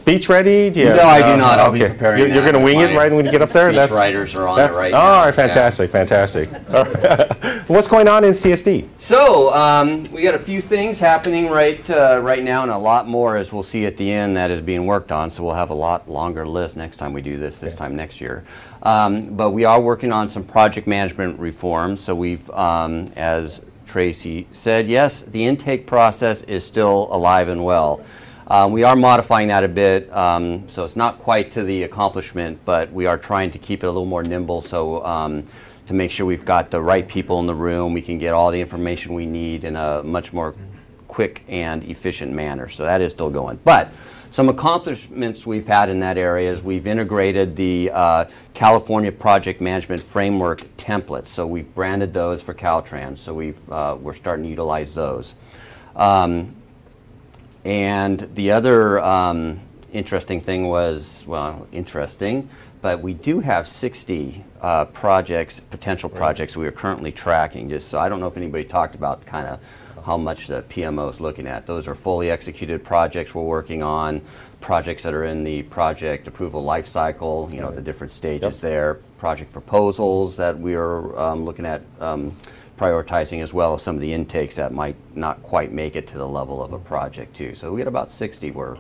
speech ready? Do you no, I do not. I'll okay. be preparing. You're, you're going to wing it right when you get up there? speech writers are on it that's- right oh, now. All right, Yeah. fantastic, fantastic. All right. What's going on in CSD? So um, we got a few things happening right uh, right now, and a lot more, as we'll see at the end, that is being worked on. So we'll have a lot longer list next time we do this. This time next year, um, but we are working on some project management reforms. So we've, um, as Tracy said, yes, the intake process is still alive and well. Um, we are modifying that a bit, um, so it's not quite to the accomplishment, but we are trying to keep it a little more nimble. So um, to make sure we've got the right people in the room, we can get all the information we need in a much more quick and efficient manner. So that is still going. But some accomplishments we've had in that area is we've integrated the uh, California Project Management Framework templates. So we've branded those for Caltrans. So we've, uh, we're starting to utilize those. Um, and the other um, interesting thing was, well, interesting, but we do have 60 uh, projects, potential projects we are currently tracking. Just so I don't know if anybody talked about kind of how much the PMO is looking at. Those are fully executed projects we're working on, projects that are in the project approval life cycle, you know, the different stages there, project proposals that we are um, looking at um, prioritizing as well as some of the intakes that might not quite make it to the level of a project too. So we got about 60 we're,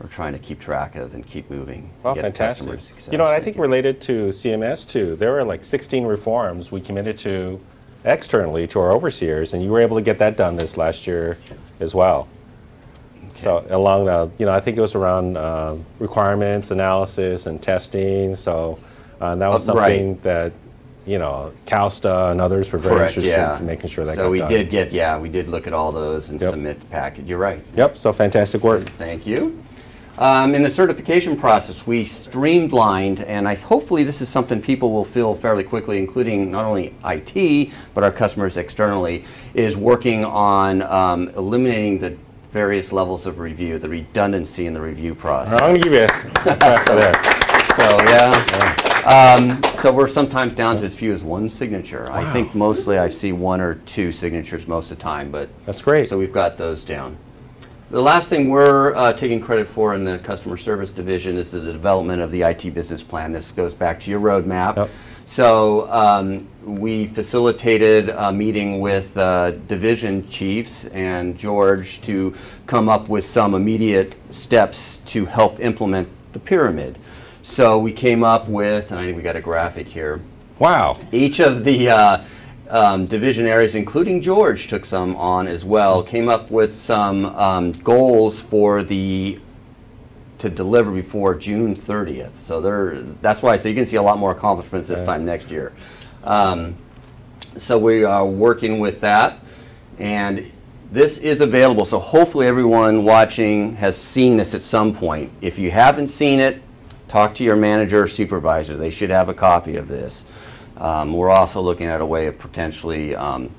we're trying to keep track of and keep moving. Well, get fantastic. You know, I think related to CMS too, there were like 16 reforms we committed to externally to our overseers, and you were able to get that done this last year as well. So along the, you know, I think it was around uh, requirements, analysis, and testing. So uh, that was Uh, right. something that, you know, CalSTA and others were very Correct, interested yeah. in making sure that so we done. did get, yeah, we did look at all those and Yep. submit the package. You're right. Yep. So fantastic work. Thank you. Um, in the certification process, we streamlined, and I, hopefully this is something people will feel fairly quickly, including not only IT, but our customers externally, is working on um, eliminating the various levels of review, the redundancy in the review process. I'm going to give you a clap for that. So yeah. Um, so we're sometimes down to as few as one signature. I think mostly I see one or two signatures most of the time, but That's great. So we've got those down. The last thing we're uh, taking credit for in the customer service division is the development of the IT business plan. This goes back to your roadmap. So um, we facilitated a meeting with uh, division chiefs and George to come up with some immediate steps to help implement the pyramid. So we came up with, and I think we got a graphic here. Wow. Each of the uh, um, division areas, including George, took some on as well, came up with some um, goals for the to deliver before June 30th. So there, that's why I say you can see a lot more accomplishments this time next year. Um, so we are working with that, and this is available. So hopefully everyone watching has seen this at some point. If you haven't seen it, talk to your manager or supervisor. They should have a copy of this. Um, we're also looking at a way of potentially um,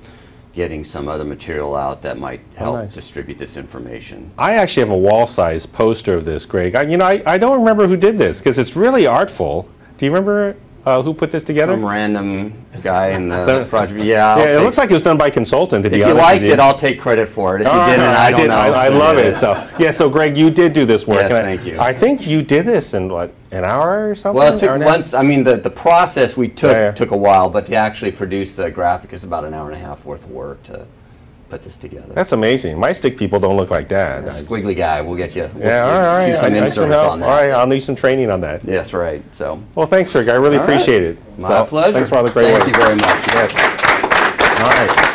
getting some other material out that might help nice. distribute this information. I actually have a wall-sized poster of this, Greg. I, you know, I, I don't remember who did this because it's really artful. Do you remember uh, who put this together? Some random guy in the So- project. Yeah, I'll yeah, it looks like it was done by a consultant. To be If you liked it, I'll take credit for it. If you didn't, I, don't did. know. I, I love it. So yeah, so Greg, you did do this work. Yes, and I- thank you. I think you did this in what an hour or something. Well, it took and a half? once. I mean, the, the process we took Yeah, yeah. took a while, but to actually produce the graphic is about an hour and a half worth of work to put this together. That's amazing. My stick people don't look like that. A squiggly guy, we'll get you. We'll Yeah, all right, all right. Do some I- I in should service help. on All that. right, I'll need some training on that. Yes, right. So. Well, thanks, Rick. I really All right. appreciate it. My So, pleasure. Thanks for all the great Thank work. Thank you very much. All right.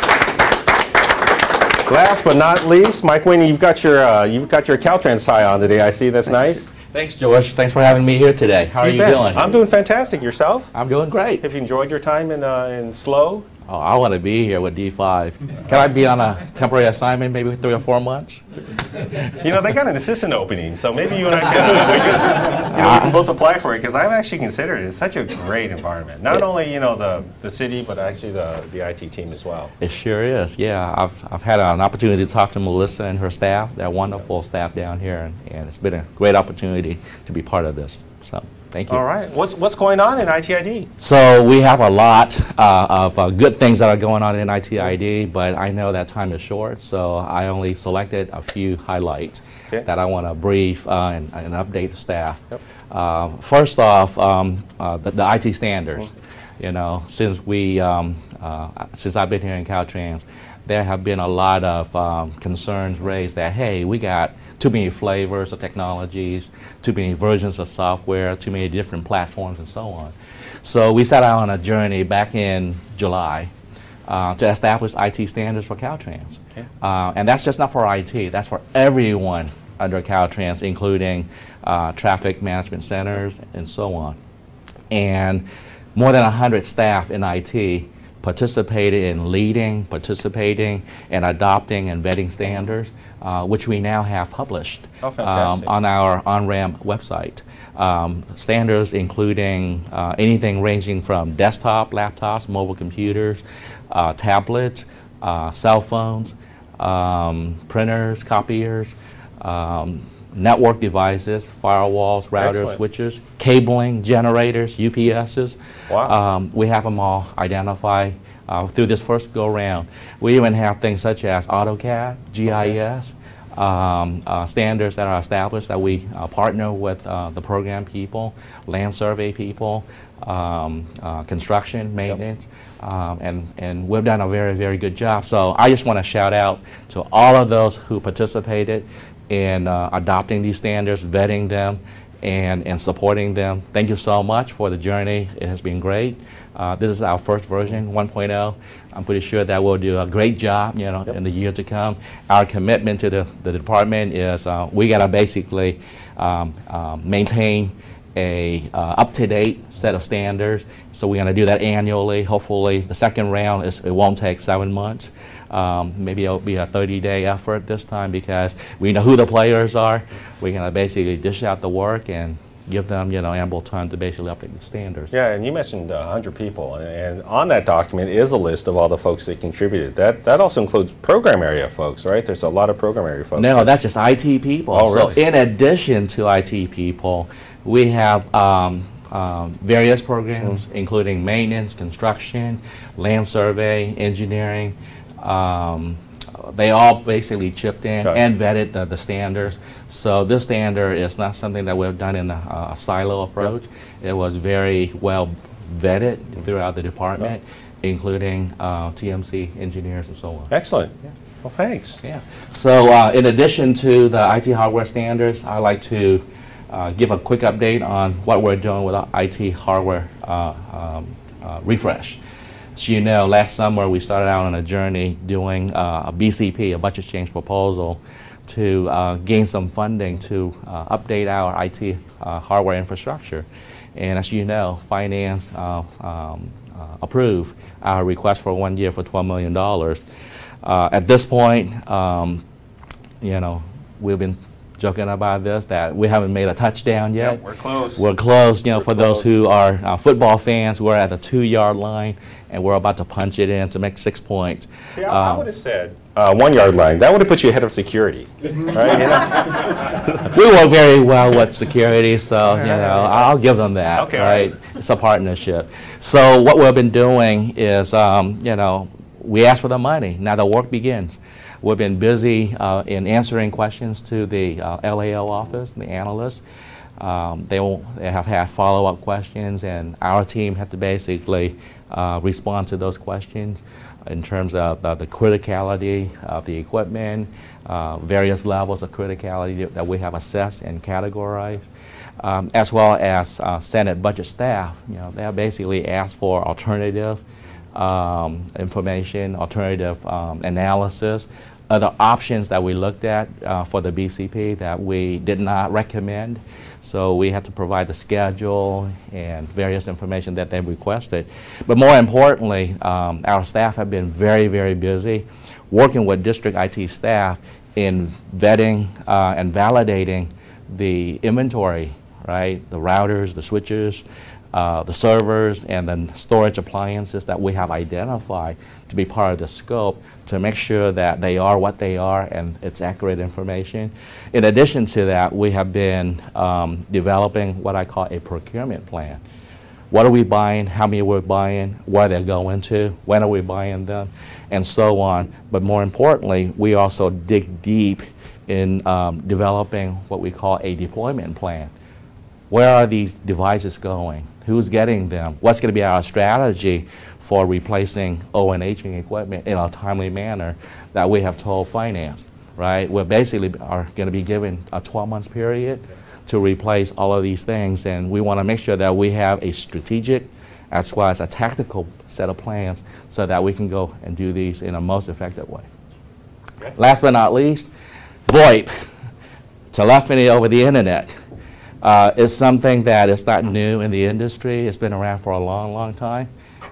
Last but not least, Mike Winnie, you've got your uh, you've got your Caltrans tie on today. I see. That's nice. Thanks, George. Thanks for having me here today. How are you bet. doing? I'm doing fantastic. Yourself? I'm doing great. Have you enjoyed your time in uh, in SLO? Oh, I want to be here with D5. Can I be on a temporary assignment, maybe three or four months? You know, they got an assistant opening, so maybe you and I can, we can, you know, we can ah. both apply for it because I've actually considered it. It's such a great environment. Not only you know the the city, but actually the the IT team as well. It sure is. Yeah, I've, I've had an opportunity to talk to Melissa and her staff. They're wonderful staff down here, and, and it's been a great opportunity to be part of this. So, thank you. All right. What's what's going on in ITID? So we have a lot uh, of uh, good things that are going on in ITID, but I know that time is short, so I only selected a few highlights Okay. that I want to brief uh, and, and update the staff. Uh, first off, um, uh, the, the IT standards. You know, since we um, uh, since I've been here in Caltrans, there have been a lot of um, concerns raised that hey, we got too many flavors of technologies, too many versions of software, too many different platforms, and so on. So we set out on a journey back in July uh, to establish IT standards for Caltrans. Okay. Uh, and that's just not for IT, that's for everyone under Caltrans, including uh, traffic management centers and so on. And more than 100 staff in IT participated in leading, participating, and adopting and vetting standards, uh, which we now have published Oh, fantastic. on our OnRamp website. Um, standards including uh, anything ranging from desktop, laptops, mobile computers, uh, tablets, uh, cell phones, um, printers, copiers, um, network devices, firewalls, routers, Excellent. switches, cabling, generators, UPSs. Wow. Um, we have them all identified uh, through this first go round. We even have things such as AutoCAD, GIS, um, uh, standards that are established that we uh, partner with uh, the program people, land survey people, um, uh, construction, maintenance, um, and, and we've done a very, very good job. So I just want to shout out to all of those who participated in uh, adopting these standards, vetting them, and, and supporting them. Thank you so much for the journey. It has been great. Uh, this is our first version, 1.0. I'm pretty sure that we'll do a great job, you know, in the year to come. Our commitment to the, the department is uh, we got to basically um, um, maintain a uh, up-to-date set of standards. So we're going to do that annually. Hopefully, the second round is it won't take seven months. Um, maybe it'll be a 30-day effort this time because we know who the players are. We're going to basically dish out the work and give them, you know, ample time to basically update the standards. Yeah, and you mentioned uh, 100 people, and on that document is a list of all the folks that contributed. That that also includes program area folks, right? There's a lot of program area folks. No, that's just IT people. Oh, really? So in addition to IT people, we have um, um, various programs, Mm-hmm. including maintenance, construction, land survey, engineering. Um, they all basically chipped in it. and vetted the, the standards. So this standard is not something that we've done in a, a silo approach. It was very well vetted throughout the department, including uh, TMC engineers and so on. Excellent. Well, thanks. Yeah. So uh, in addition to the IT hardware standards, I'd like to uh, give a quick update on what we're doing with our IT hardware uh, um, uh, refresh. So you know, last summer we started out on a journey doing uh, a BCP, a budget change proposal, to uh, gain some funding to uh, update our IT uh, hardware infrastructure. And as you know, finance uh, um, uh, approved our request for one year for $12 million. At this point, um, you know, we've been joking about this that we haven't made a touchdown yet. Yep, we're close. We're close. You know, We're for those who are uh, football fans, we're at the two-yard line, and we're about to punch it in to make six points. See, I, I Um, would have said uh, one yard line. That would have put you ahead of security, right? You know? we work very well with security, so you know I'll give them that. Okay, right? all It's a partnership. So what we've been doing is, um, you know, we ask for the money. Now the work begins. We've been busy uh, in answering questions to the uh, LAO office, the analysts. Um, they, will, they have had follow-up questions, and our team had to basically uh, respond to those questions. in terms of the, the criticality of the equipment, uh, various levels of criticality that we have assessed and categorized, um, as well as uh, Senate budget staff. You know, they have basically asked for alternative um, information, alternative um, analysis, other options that we looked at uh, for the BCP that we did not recommend. So we had to provide the schedule and various information that they requested. But more importantly, um, our staff have been very, very busy working with district IT staff in vetting uh, and validating the inventory, right? The routers, the switches, uh, the servers and the storage appliances that we have identified to be part of the scope to make sure that they are what they are and it's accurate information. In addition to that, we have been um, developing what I call a procurement plan. What are we buying, how many we're buying, where they're going to, when are we buying them, and so on. But more importantly, we also dig deep in um, developing what we call a deployment plan. Where are these devices going? Who's getting them? What's going to be our strategy for replacing old and aging equipment in a timely manner that we have told finance, right? We basically are going to be given a 12 months period to replace all of these things and we want to make sure that we have a strategic as well as a tactical set of plans so that we can go and do these in a most effective way. Last but not least, VoIP, telephony over the internet. Uh, it's something that is not new in the industry. It's been around for a long, long time,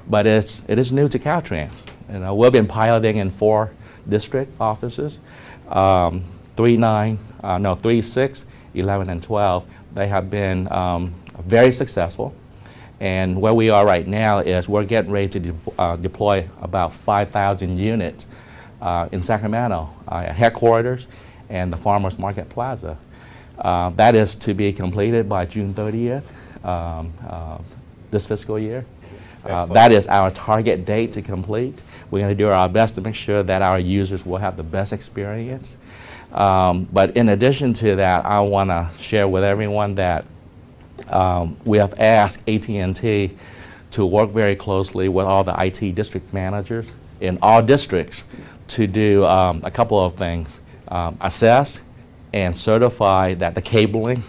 but it's, it is new to Caltrans. You know, we've been piloting in four district offices, um, 3, 9, uh, no, 3, 6, 11, and 12. They have been um, very successful. And where we are right now is we're getting ready to de uh, deploy about 5,000 units uh, in Sacramento uh, at headquarters and the Farmers Market Plaza. Uh, that is to be completed by June 30th um, uh, this fiscal year. Uh, that is our target date to complete. We're going to do our best to make sure that our users will have the best experience. Um, but in addition to that, I want to share with everyone that um, we have asked AT&T to work very closely with all the IT district managers in all districts to do um, a couple of things. Um, assess and certify that the cabling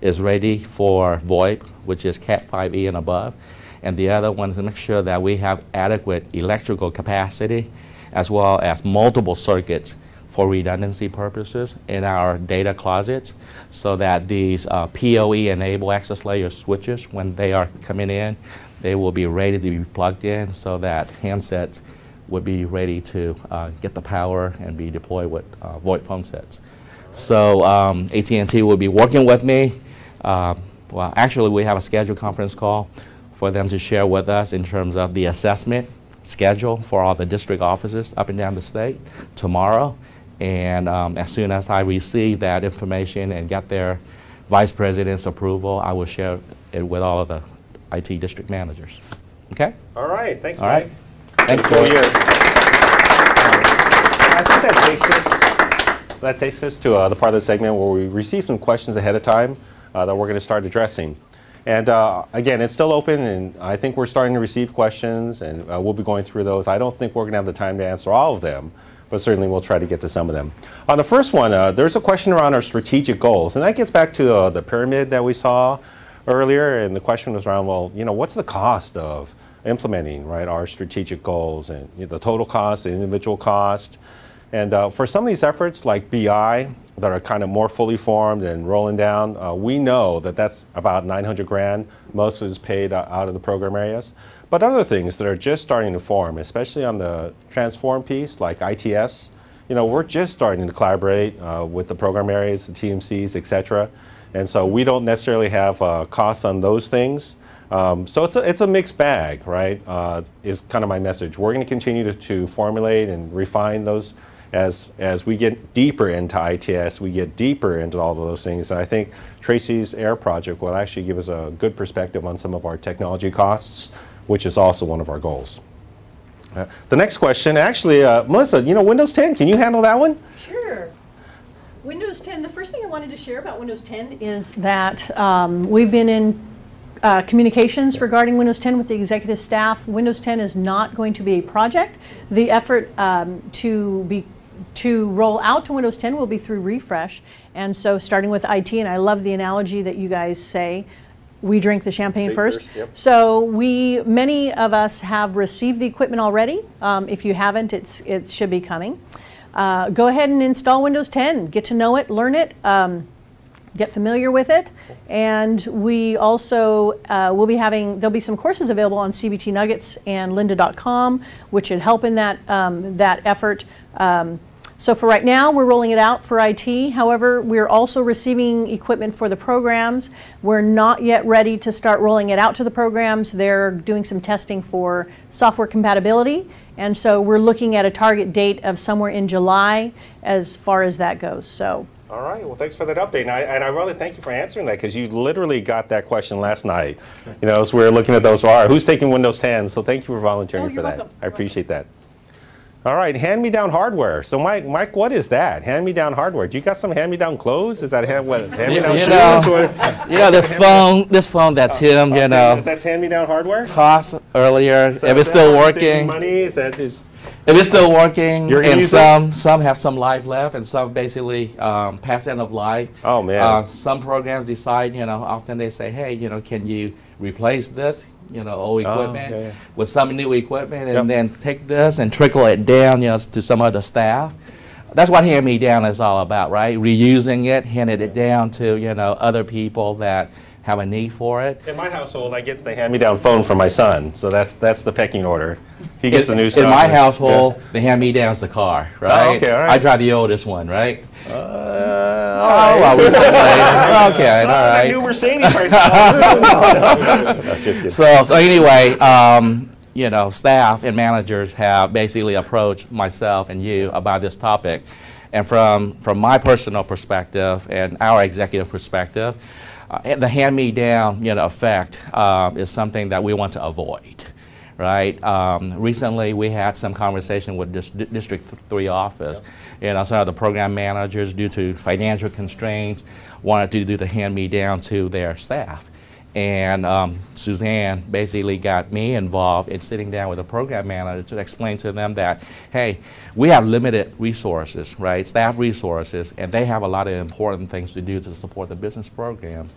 is ready for VoIP, which is Cat 5e and above. And the other one is to make sure that we have adequate electrical capacity as well as multiple circuits for redundancy purposes in our data closets so that these uh, PoE enable access layer switches, when they are coming in, they will be ready to be plugged in so that handsets would be ready to uh, get the power and be deployed with uh, VoIP phone sets. So um, AT&T will be working with me. Uh, well, actually, we have a scheduled conference call for them to share with us in terms of the assessment schedule for all the district offices up and down the state tomorrow. And um, as soon as I receive that information and get their vice president's approval, I will share it with all of the IT district managers. Okay? All right. Thanks, All Mike. right. Thanks, Good George. year. I think that takes us, that takes us to uh, the part of the segment where we receive some questions ahead of time uh, that we're going to start addressing. And uh, again, it's still open, and I think we're starting to receive questions, and uh, we'll be going through those. I don't think we're going to have the time to answer all of them, but certainly we'll try to get to some of them. On the first one, uh, there's a question around our strategic goals, and that gets back to uh, the pyramid that we saw earlier, and the question was around, well, you know, what's the cost of implementing, right, our strategic goals, and you know, the total cost, the individual cost, and uh, for some of these efforts like BI that are kind of more fully formed and rolling down, uh, we know that that's about 900 grand. Most of it is paid uh, out of the program areas. But other things that are just starting to form, especially on the transform piece like ITS, you know, we're just starting to collaborate uh, with the program areas, the TMCs, et cetera. And so we don't necessarily have uh, costs on those things. Um, so it's a, it's a mixed bag, right? Uh, is kind of my message. We're going to continue to, to formulate and refine those as, as we get deeper into ITS, we get deeper into all of those things. And I think Tracy's AIR project will actually give us a good perspective on some of our technology costs, which is also one of our goals. Uh, the next question, actually, uh, Melissa, you know, Windows 10, can you handle that one? Sure. Windows 10, the first thing I wanted to share about Windows 10 is that um, we've been in uh, communications regarding Windows 10 with the executive staff. Windows 10 is not going to be a project. The effort um, to be to roll out to Windows 10 will be through refresh. And so starting with IT, and I love the analogy that you guys say, we drink the champagne Drink first. first, yep. So we, many of us have received the equipment already. Um, if you haven't, it's, it should be coming. Uh, go ahead and install Windows 10. Get to know it, learn it. Um, get familiar with it. And we also uh, will be having, there'll be some courses available on CBT Nuggets and lynda.com, which should help in that, um, that effort. Um, so for right now, we're rolling it out for IT. However, we're also receiving equipment for the programs. We're not yet ready to start rolling it out to the programs. They're doing some testing for software compatibility. And so we're looking at a target date of somewhere in July as far as that goes. So All right. Well, thanks for that update. And I, and I really thank you for answering that because you literally got that question last night. You know, as we were looking at those, all right, who's taking Windows 10? So thank you for volunteering Oh, for you're that. welcome. I appreciate that. All right, hand-me-down hardware. So, Mike, Mike, what is that? Hand-me-down hardware. Do you got some hand-me-down clothes? Is that hand, what, hand-me-down you shoes? know, What- you know this phone, this phone that him. Oh, you know, That's hand-me-down hardware. Toss earlier. So if it's still how you're working, Money is that is. If it's still working, You're and it? some some have some life left, and some basically um, past end of life. Oh man. Uh, some programs decide, you know, often they say, hey, you know, can you replace this, you know, old Oh, equipment yeah, yeah. with some new equipment, and Yep. then take this and trickle it down, you know, to some other staff. That's what hand me down is all about, right? Reusing it, handing it down to you know other people that have a need for it. In my household, I get the hand-me-down phone from my son, so that's that's the pecking order. He gets in, the new stuff. in my household, the hand me down is the car, right? okay, all right. I drive the oldest one, right? Uh, oh, all well, we right. say, okay, all right. new Mercedes saw. No, kidding. So, so anyway, um, you know, staff and managers have basically approached myself and you about this topic. And from, from my personal perspective and our executive perspective, uh, the hand-me-down you know, effect um, is something that we want to avoid. Right. Um, recently, we had some conversation with dis- District Three office. You know, some of the program managers, due to financial constraints, wanted to do the hand-me-down to their staff. And um, Suzanne basically got me involved in sitting down with a program manager to explain to them that, hey, we have limited resources, right, staff resources, and they have a lot of important things to do to support the business programs.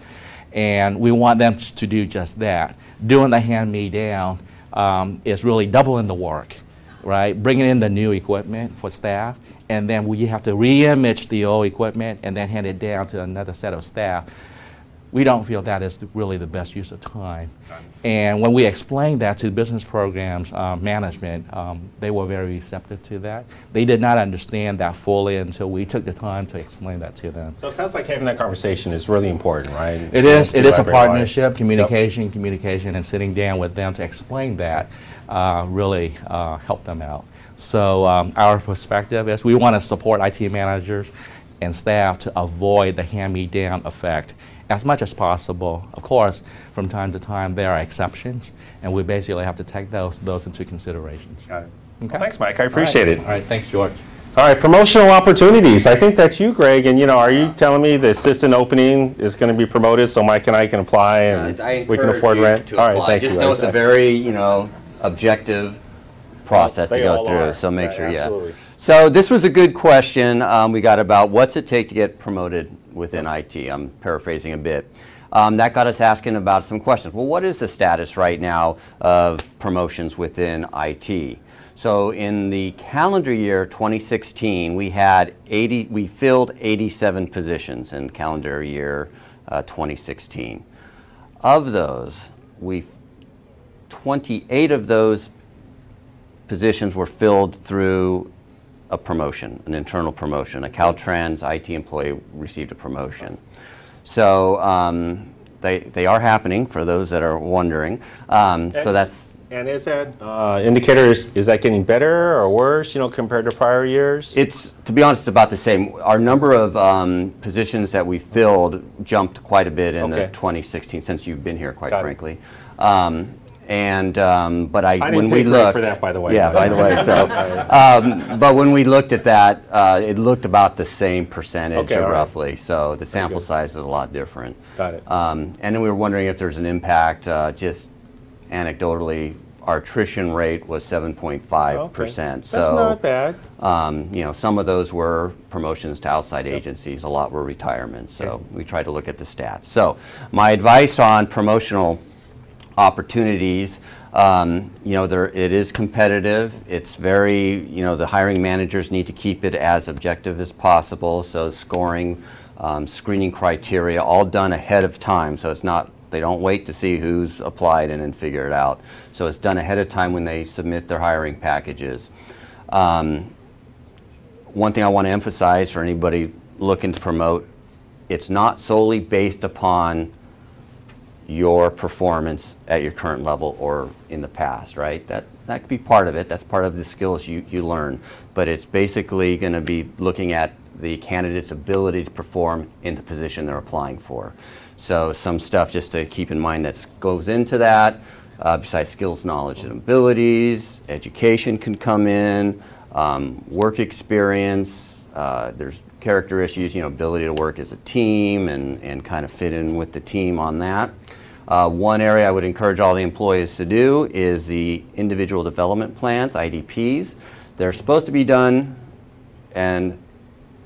And we want them to do just that. Doing the hand-me-down um, is really doubling the work, right? Bringing in the new equipment for staff, and then we have to re-image the old equipment and then hand it down to another set of staff we don't feel that is really the best use of time. And when we explained that to business programs um, management, um, they were very receptive to that. They did not understand that fully until we took the time to explain that to them. So it sounds like having that conversation is really important, right? It is. It is a partnership, communication, communication, and sitting down with them to explain that uh, really uh, helped them out. So um, our perspective is we want to support IT managers and staff to avoid the hand-me-down effect as much as possible. Of course, from time to time there are exceptions, and we basically have to take those those into consideration. Got it. Well, thanks, Mike. I appreciate it. All right. Thanks, George. All right, promotional opportunities. I think that's you, Greg. And you know, are you telling me the assistant opening is going to be promoted so Mike and I can apply and I we can afford you rent? To All right, apply. thank Just you. know it's a very, you know, objective process to go through. are. So make Yeah, sure, absolutely. yeah. So this was a good question um, we got about what's it take to get promoted within IT. I'm paraphrasing a bit. Um, that got us asking about some questions. Well, what is the status right now of promotions within IT? So in the calendar year 2016, we had 80, we filled 87 positions in calendar year uh, 2016. Of those, we 28 of those positions were filled through a promotion, an internal promotion. A Caltrans IT employee received a promotion. So um, they, they are happening for those that are wondering. Um, so that's And is that uh, indicators, is that getting better or worse, you know, compared to prior years? It's, to be honest, about the same. Our number of um, positions that we filled jumped quite a bit in the 2016, since you've been here, quite Got frankly. And um, but I, I didn't when we looked for that, by the way. Yeah, by the way. So, um, but when we looked at that, uh, it looked about the same percentage Okay, all right. roughly. So the sample size is a lot different. Got it. Um, and then we were wondering if there's an impact. Uh, just anecdotally, our attrition rate was 7.5 percent. So that's not bad. Um, you know, some of those were promotions to outside agencies. A lot were retirements. So we tried to look at the stats. So my advice on promotional opportunities. Um, you know, there, it is competitive. It's very, you know, the hiring managers need to keep it as objective as possible. So scoring, um, screening criteria, all done ahead of time. So it's not, they don't wait to see who's applied and then figure it out. So it's done ahead of time when they submit their hiring packages. Um, one thing I want to emphasize for anybody looking to promote, it's not solely based upon your performance at your current level or in the past, right? That that could be part of it. That's part of the skills you, you learn. But it's basically going to be looking at the candidate's ability to perform in the position they're applying for. So some stuff just to keep in mind that goes into that. Uh, besides skills, knowledge, and abilities, education can come in, um, work experience. Uh, there's character issues, you know, ability to work as a team and, and kind of fit in with the team on that. Uh, one area I would encourage all the employees to do is the individual development plans, IDPs. They're supposed to be done, and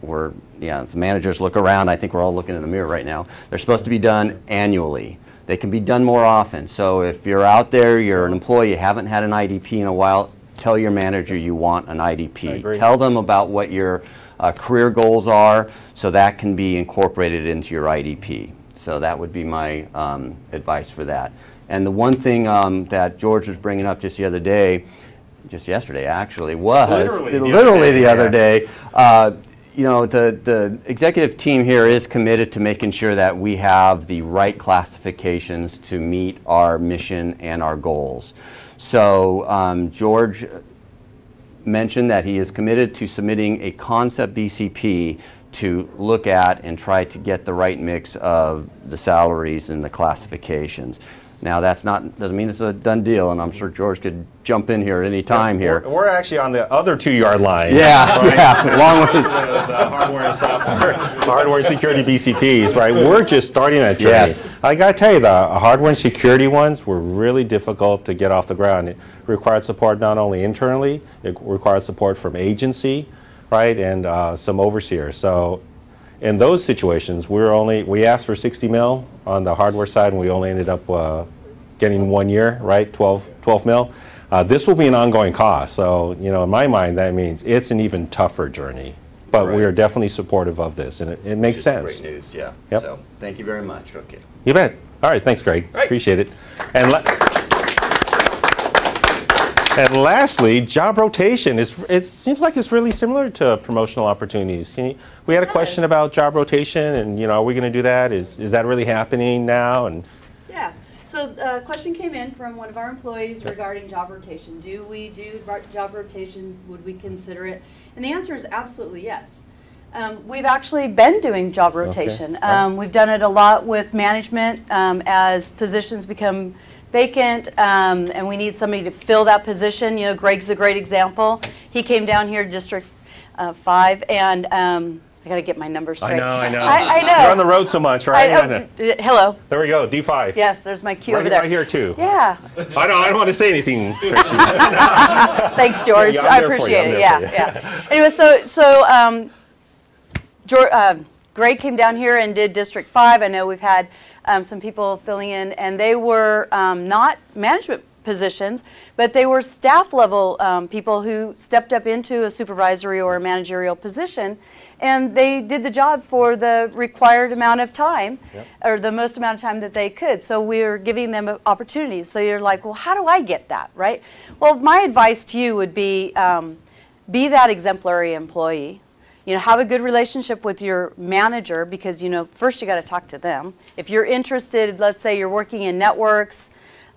we're, yeah, as managers look around, I think we're all looking in the mirror right now. They're supposed to be done annually. They can be done more often. So if you're out there, you're an employee, you haven't had an IDP in a while, tell your manager you want an IDP. Tell them about what your uh, career goals are so that can be incorporated into your IDP. So that would be my um, advice for that. And the one thing um, that George was bringing up just the other day, just yesterday actually, was Literally the other literally day, the other day. Uh, you know, the, the executive team here is committed to making sure that we have the right classifications to meet our mission and our goals. So um, George mentioned that he is committed to submitting a concept BCP to look at and try to get the right mix of the salaries and the classifications. Now that's not doesn't mean it's a done deal, and I'm sure George could jump in here at any time here. We're, we're actually on the other two-yard line. Yeah, right? yeah, along with- the, the hardware and software, hardware and security BCPs, right? We're just starting that journey. Yes. I got to tell you, the hardware and security ones were really difficult to get off the ground. It required support not only internally, it required support from agency, right, and uh, some overseers. So in those situations, we were only we asked for 60 mil on the hardware side, and we only ended up uh, getting one year, right, 12 12 mil. Uh, this will be an ongoing cost, so you know, in my mind, that means it's an even tougher journey. But we are definitely supportive of this, and it, it makes sense. Great news, yeah. Yep. So thank you very much. Okay. You bet. All right, thanks, Greg. Appreciate it. And. And lastly, job rotation is. It seems like it's really similar to promotional opportunities. Can you, we had a question about job rotation, and you know, are we going to do that? Is is that really happening now? And Yeah. So a question came in from one of our employees regarding job rotation. Do we do job rotation? Would we consider it? And the answer is absolutely yes. Um, we've actually been doing job rotation. right. Um, we've done it a lot with management um, as positions become vacant um, and we need somebody to fill that position. You know, Greg's a great example. He came down here to District uh, 5 and um, I got to get my numbers I straight. know, I know. I, I know. You're on the road so much, right? I I know. D- Hello. There we go. D5. Yes, there's my cue right, over there. right here too. Yeah. I don't. I don't want to say anything. Thanks, George. Yeah, I'm I there for you. appreciate it. Yeah, yeah. Anyway, so so um, George, uh, Greg came down here and did District Five. I know we've had um, some people filling in, and they were um, not management positions, but they were staff level um, people who stepped up into a supervisory or a managerial position, and they did the job for the required amount of time, or the most amount of time that they could. So we're giving them opportunities. So you're like, well, how do I get that, right? Well, my advice to you would be, um, be that exemplary employee. You know, have a good relationship with your manager because you know first you got to talk to them. If you're interested, let's say you're working in networks,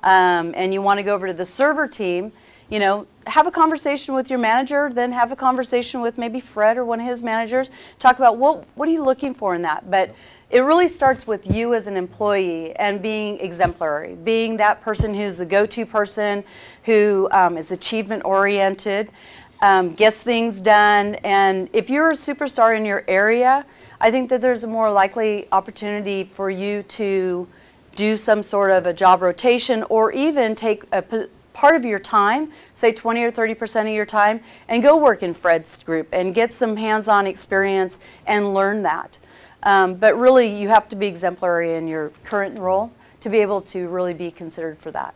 um, and you want to go over to the server team, you know, have a conversation with your manager, then have a conversation with maybe Fred or one of his managers. Talk about what what are you looking for in that. But it really starts with you as an employee and being exemplary, being that person who's the go-to person, who um, is achievement oriented, um, gets things done, and if you're a superstar in your area, I think that there's a more likely opportunity for you to do some sort of a job rotation or even take a part of your time, say 20 or 30 percent of your time, and go work in Fred's group and get some hands-on experience and learn that. Um, but really, you have to be exemplary in your current role to be able to really be considered for that.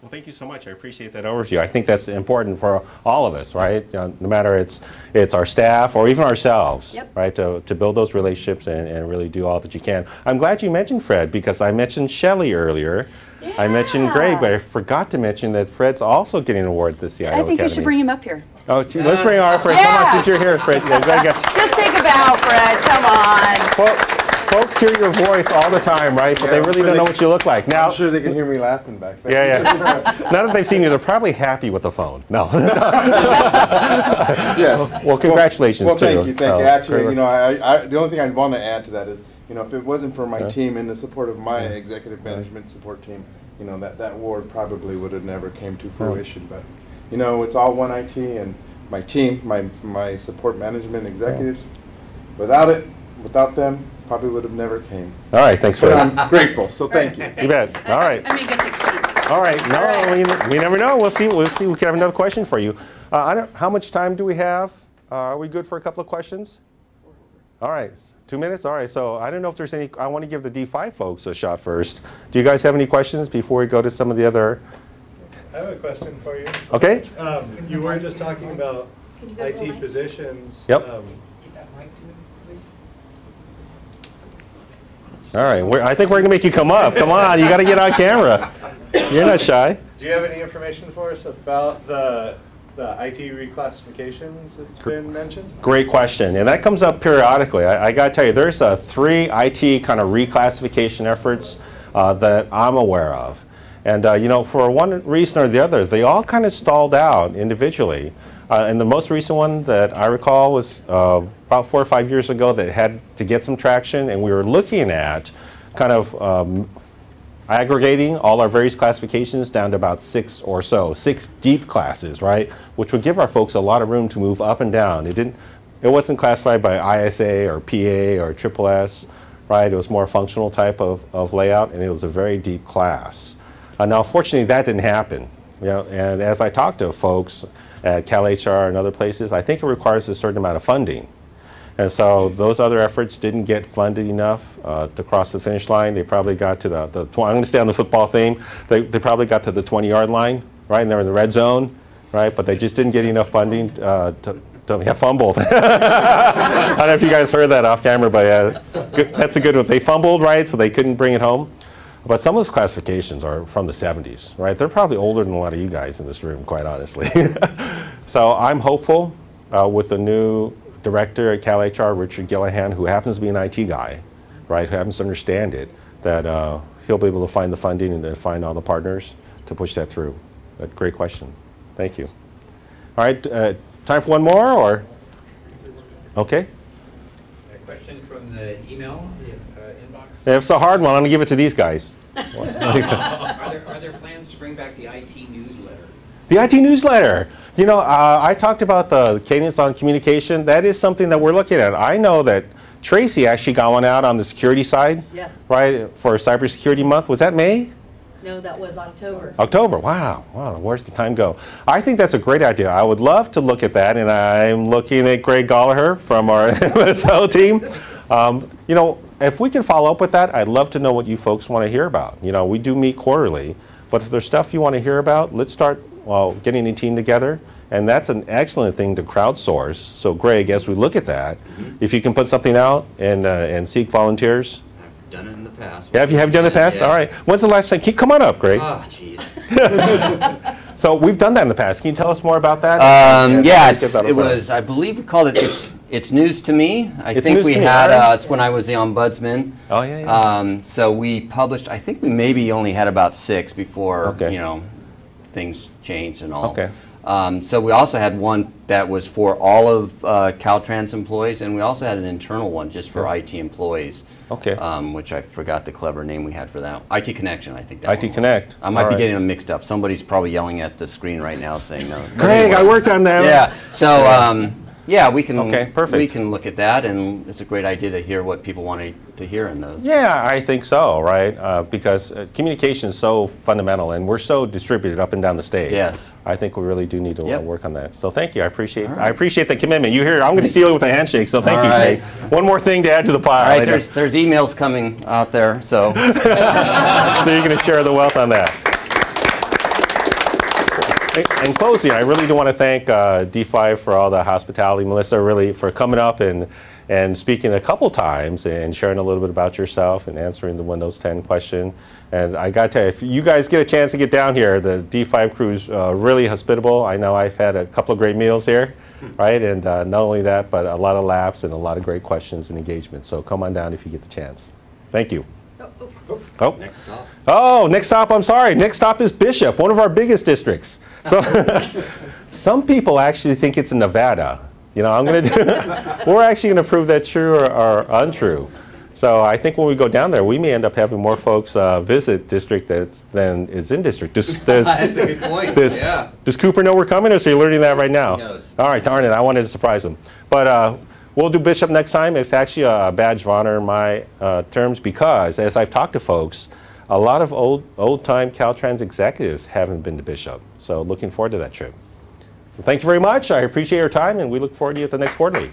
Well, thank you so much. I appreciate that overview. I think that's important for all of us, right? You know, no matter it's it's our staff or even ourselves, Yep. right? To, to build those relationships and, and really do all that you can. I'm glad you mentioned Fred because I mentioned Shelley earlier. I mentioned Greg, but I forgot to mention that Fred's also getting an award the CIO I think Academy. you should bring him up here. Oh, gee, let's bring our Fred. Come on, since you're here, Fred. Yeah, I got you. Just take a bow, Fred. Come on. Fo- hear your voice all the time, right? But they really don't know what you look like. Now, I'm sure they can hear me laughing back there. yeah, yeah. now that they've seen you, they're probably happy with the phone. No. yes. Well, congratulations Well, too. thank you, thank So, you. Actually, you know, I, I, the only thing I'd want to add to that is, you know, if it wasn't for my Yeah. team and the support of my Yeah. executive management support team, you know, that, that award probably would have never came to fruition. But, you know, it's all one IT and my team, my, my support management executives. Without it, without them, probably would have never came. All right, thanks, But Fred. I'm grateful, so thank you. You bet. All right. I mean, get the seat. All right. No, we, we never know. We'll see. We'll see. We could have another question for you. Uh, I don't, how much time do we have? Uh, are we good for a couple of questions? All right. Two minutes? All right. So I don't know if there's any. I want to give the D5 folks a shot first. Do you guys have any questions before we go to some of the other? I have a question for you. Okay. Um, you were just talking about IT positions. Yep. Um, All right. We're, I think we're going to make you come up. Come on. You got to get on camera. You're not shy. Do you have any information for us about the, the IT reclassifications that's been mentioned? Great question, and that comes up periodically. I, I got to tell you, there's uh, three IT kind of reclassification efforts uh, that I'm aware of, and uh, you know, for one reason or the other, they all kind of stalled out individually. Uh, and the most recent one that I recall was uh, about four or five years ago that had to get some traction, and we were looking at kind of um, aggregating all our various classifications down to about six or so, six deep classes, right? Which would give our folks a lot of room to move up and down. It didn't, it wasn't classified by ISA or PA or Triple S, right? It was more functional type of, of layout, and it was a very deep class. Uh, now, fortunately, that didn't happen. You know, and as I talked to folks at CalHR and other places, I think it requires a certain amount of funding. And so those other efforts didn't get funded enough uh, to cross the finish line. They probably got to the, the I'm going to stay on the football theme. They, they probably got to the 20 yard line, right? And they're in the red zone, right? But they just didn't get enough funding uh, to, to yeah, fumbled. I don't know if you guys heard that off camera, but yeah, good, that's a good one. They fumbled, right? So they couldn't bring it home. But some of those classifications are from the 70s, right? They're probably older than a lot of you guys in this room, quite honestly. so I'm hopeful uh, with the new director at CalHR, Richard Gillihan, who happens to be an IT guy, right, who happens to understand it, that uh, he'll be able to find the funding and find all the partners to push that through. But great question. Thank you. All right, uh, time for one more, or? Okay. A question from the email uh. If it's a hard one, I'm going to give it to these guys. are, there, are there plans to bring back the IT newsletter? The IT newsletter. You know, uh, I talked about the cadence on communication. That is something that we're looking at. I know that Tracy actually got one out on the security side. Yes. Right for Cybersecurity Month. Was that May? No, that was October. October. Wow. Wow. Where's the time go? I think that's a great idea. I would love to look at that, and I'm looking at Greg Gallagher from our MSO team. Um, you know, if we can follow up with that, I'd love to know what you folks want to hear about. You know, we do meet quarterly, but if there's stuff you want to hear about, let's start well, getting a team together. And that's an excellent thing to crowdsource. So, Greg, as we look at that, if you can put something out and, uh, and seek volunteers. Done it in the past. Yeah, if you have you done it in the past? Yeah. All right. When's the last time? Keep, come on up, Greg. Oh, jeez. So we've done that in the past. Can you tell us more about that? Um, yeah, Give it's, it was. I believe we called it. It's news to me. I It's think we had. Uh, it's when I was the ombudsman. Oh yeah, yeah. Um, so we published. I think we maybe only had about six before Okay. you know things changed and all. Okay. Um, so we also had one that was for all of uh, Caltrans employees, and we also had an internal one just for IT employees. Okay. Um, which I forgot the clever name we had for that. IT Connection, I think. That IT one was. Connect. I might All be right. getting them mixed up. Somebody's probably yelling at the screen right now saying no. But Greg. I worked on that. Yeah. So um, yeah, we can. Okay, perfect. We can look at that, and it's a great idea to hear what people want to, to hear in those. Yeah, I think so, right? Uh, because uh, communication is so fundamental, and we're so distributed up and down the state. Yes. I think we really do need to uh, Yep. work on that. So thank you. I appreciate. All I appreciate the commitment. You hear? I'm going to seal it with a handshake. So thank All you. right. One more thing to add to the pile. All right, later. there's there's emails coming out there, so. so you're going to share the wealth on that. In- In closing, I really do want to thank uh, D5 for all the hospitality, Melissa, really for coming up and and speaking a couple times and sharing a little bit about yourself and answering the Windows 10 question. And I got to tell you, if you guys get a chance to get down here, the D5 crew's uh, really hospitable. I know I've had a couple of great meals here, right? And uh, not only that, but a lot of laughs and a lot of great questions and engagement. So come on down if you get the chance. Thank you. Oh. Next stop. Oh, next stop, I'm sorry. Next stop is Bishop, one of our biggest districts. So some people actually think it's Nevada. You know, I'm going to do, we're actually going to prove that true or, or untrue. So I think when we go down there, we may end up having more folks uh, visit district that's, than is in district. Does, does, That's a good point, Does, yeah. does Kopper know we're coming, or is he learning that right now? He knows. All right, darn it, I wanted to surprise him. But uh, we'll do Bishop next time. It's actually a badge of honor in my uh, terms because, as I've talked to folks, a lot of old old time Caltrans executives haven't been to Bishop. So looking forward to that trip. So thank you very much. I appreciate your time, and we look forward to you at the next quarterly.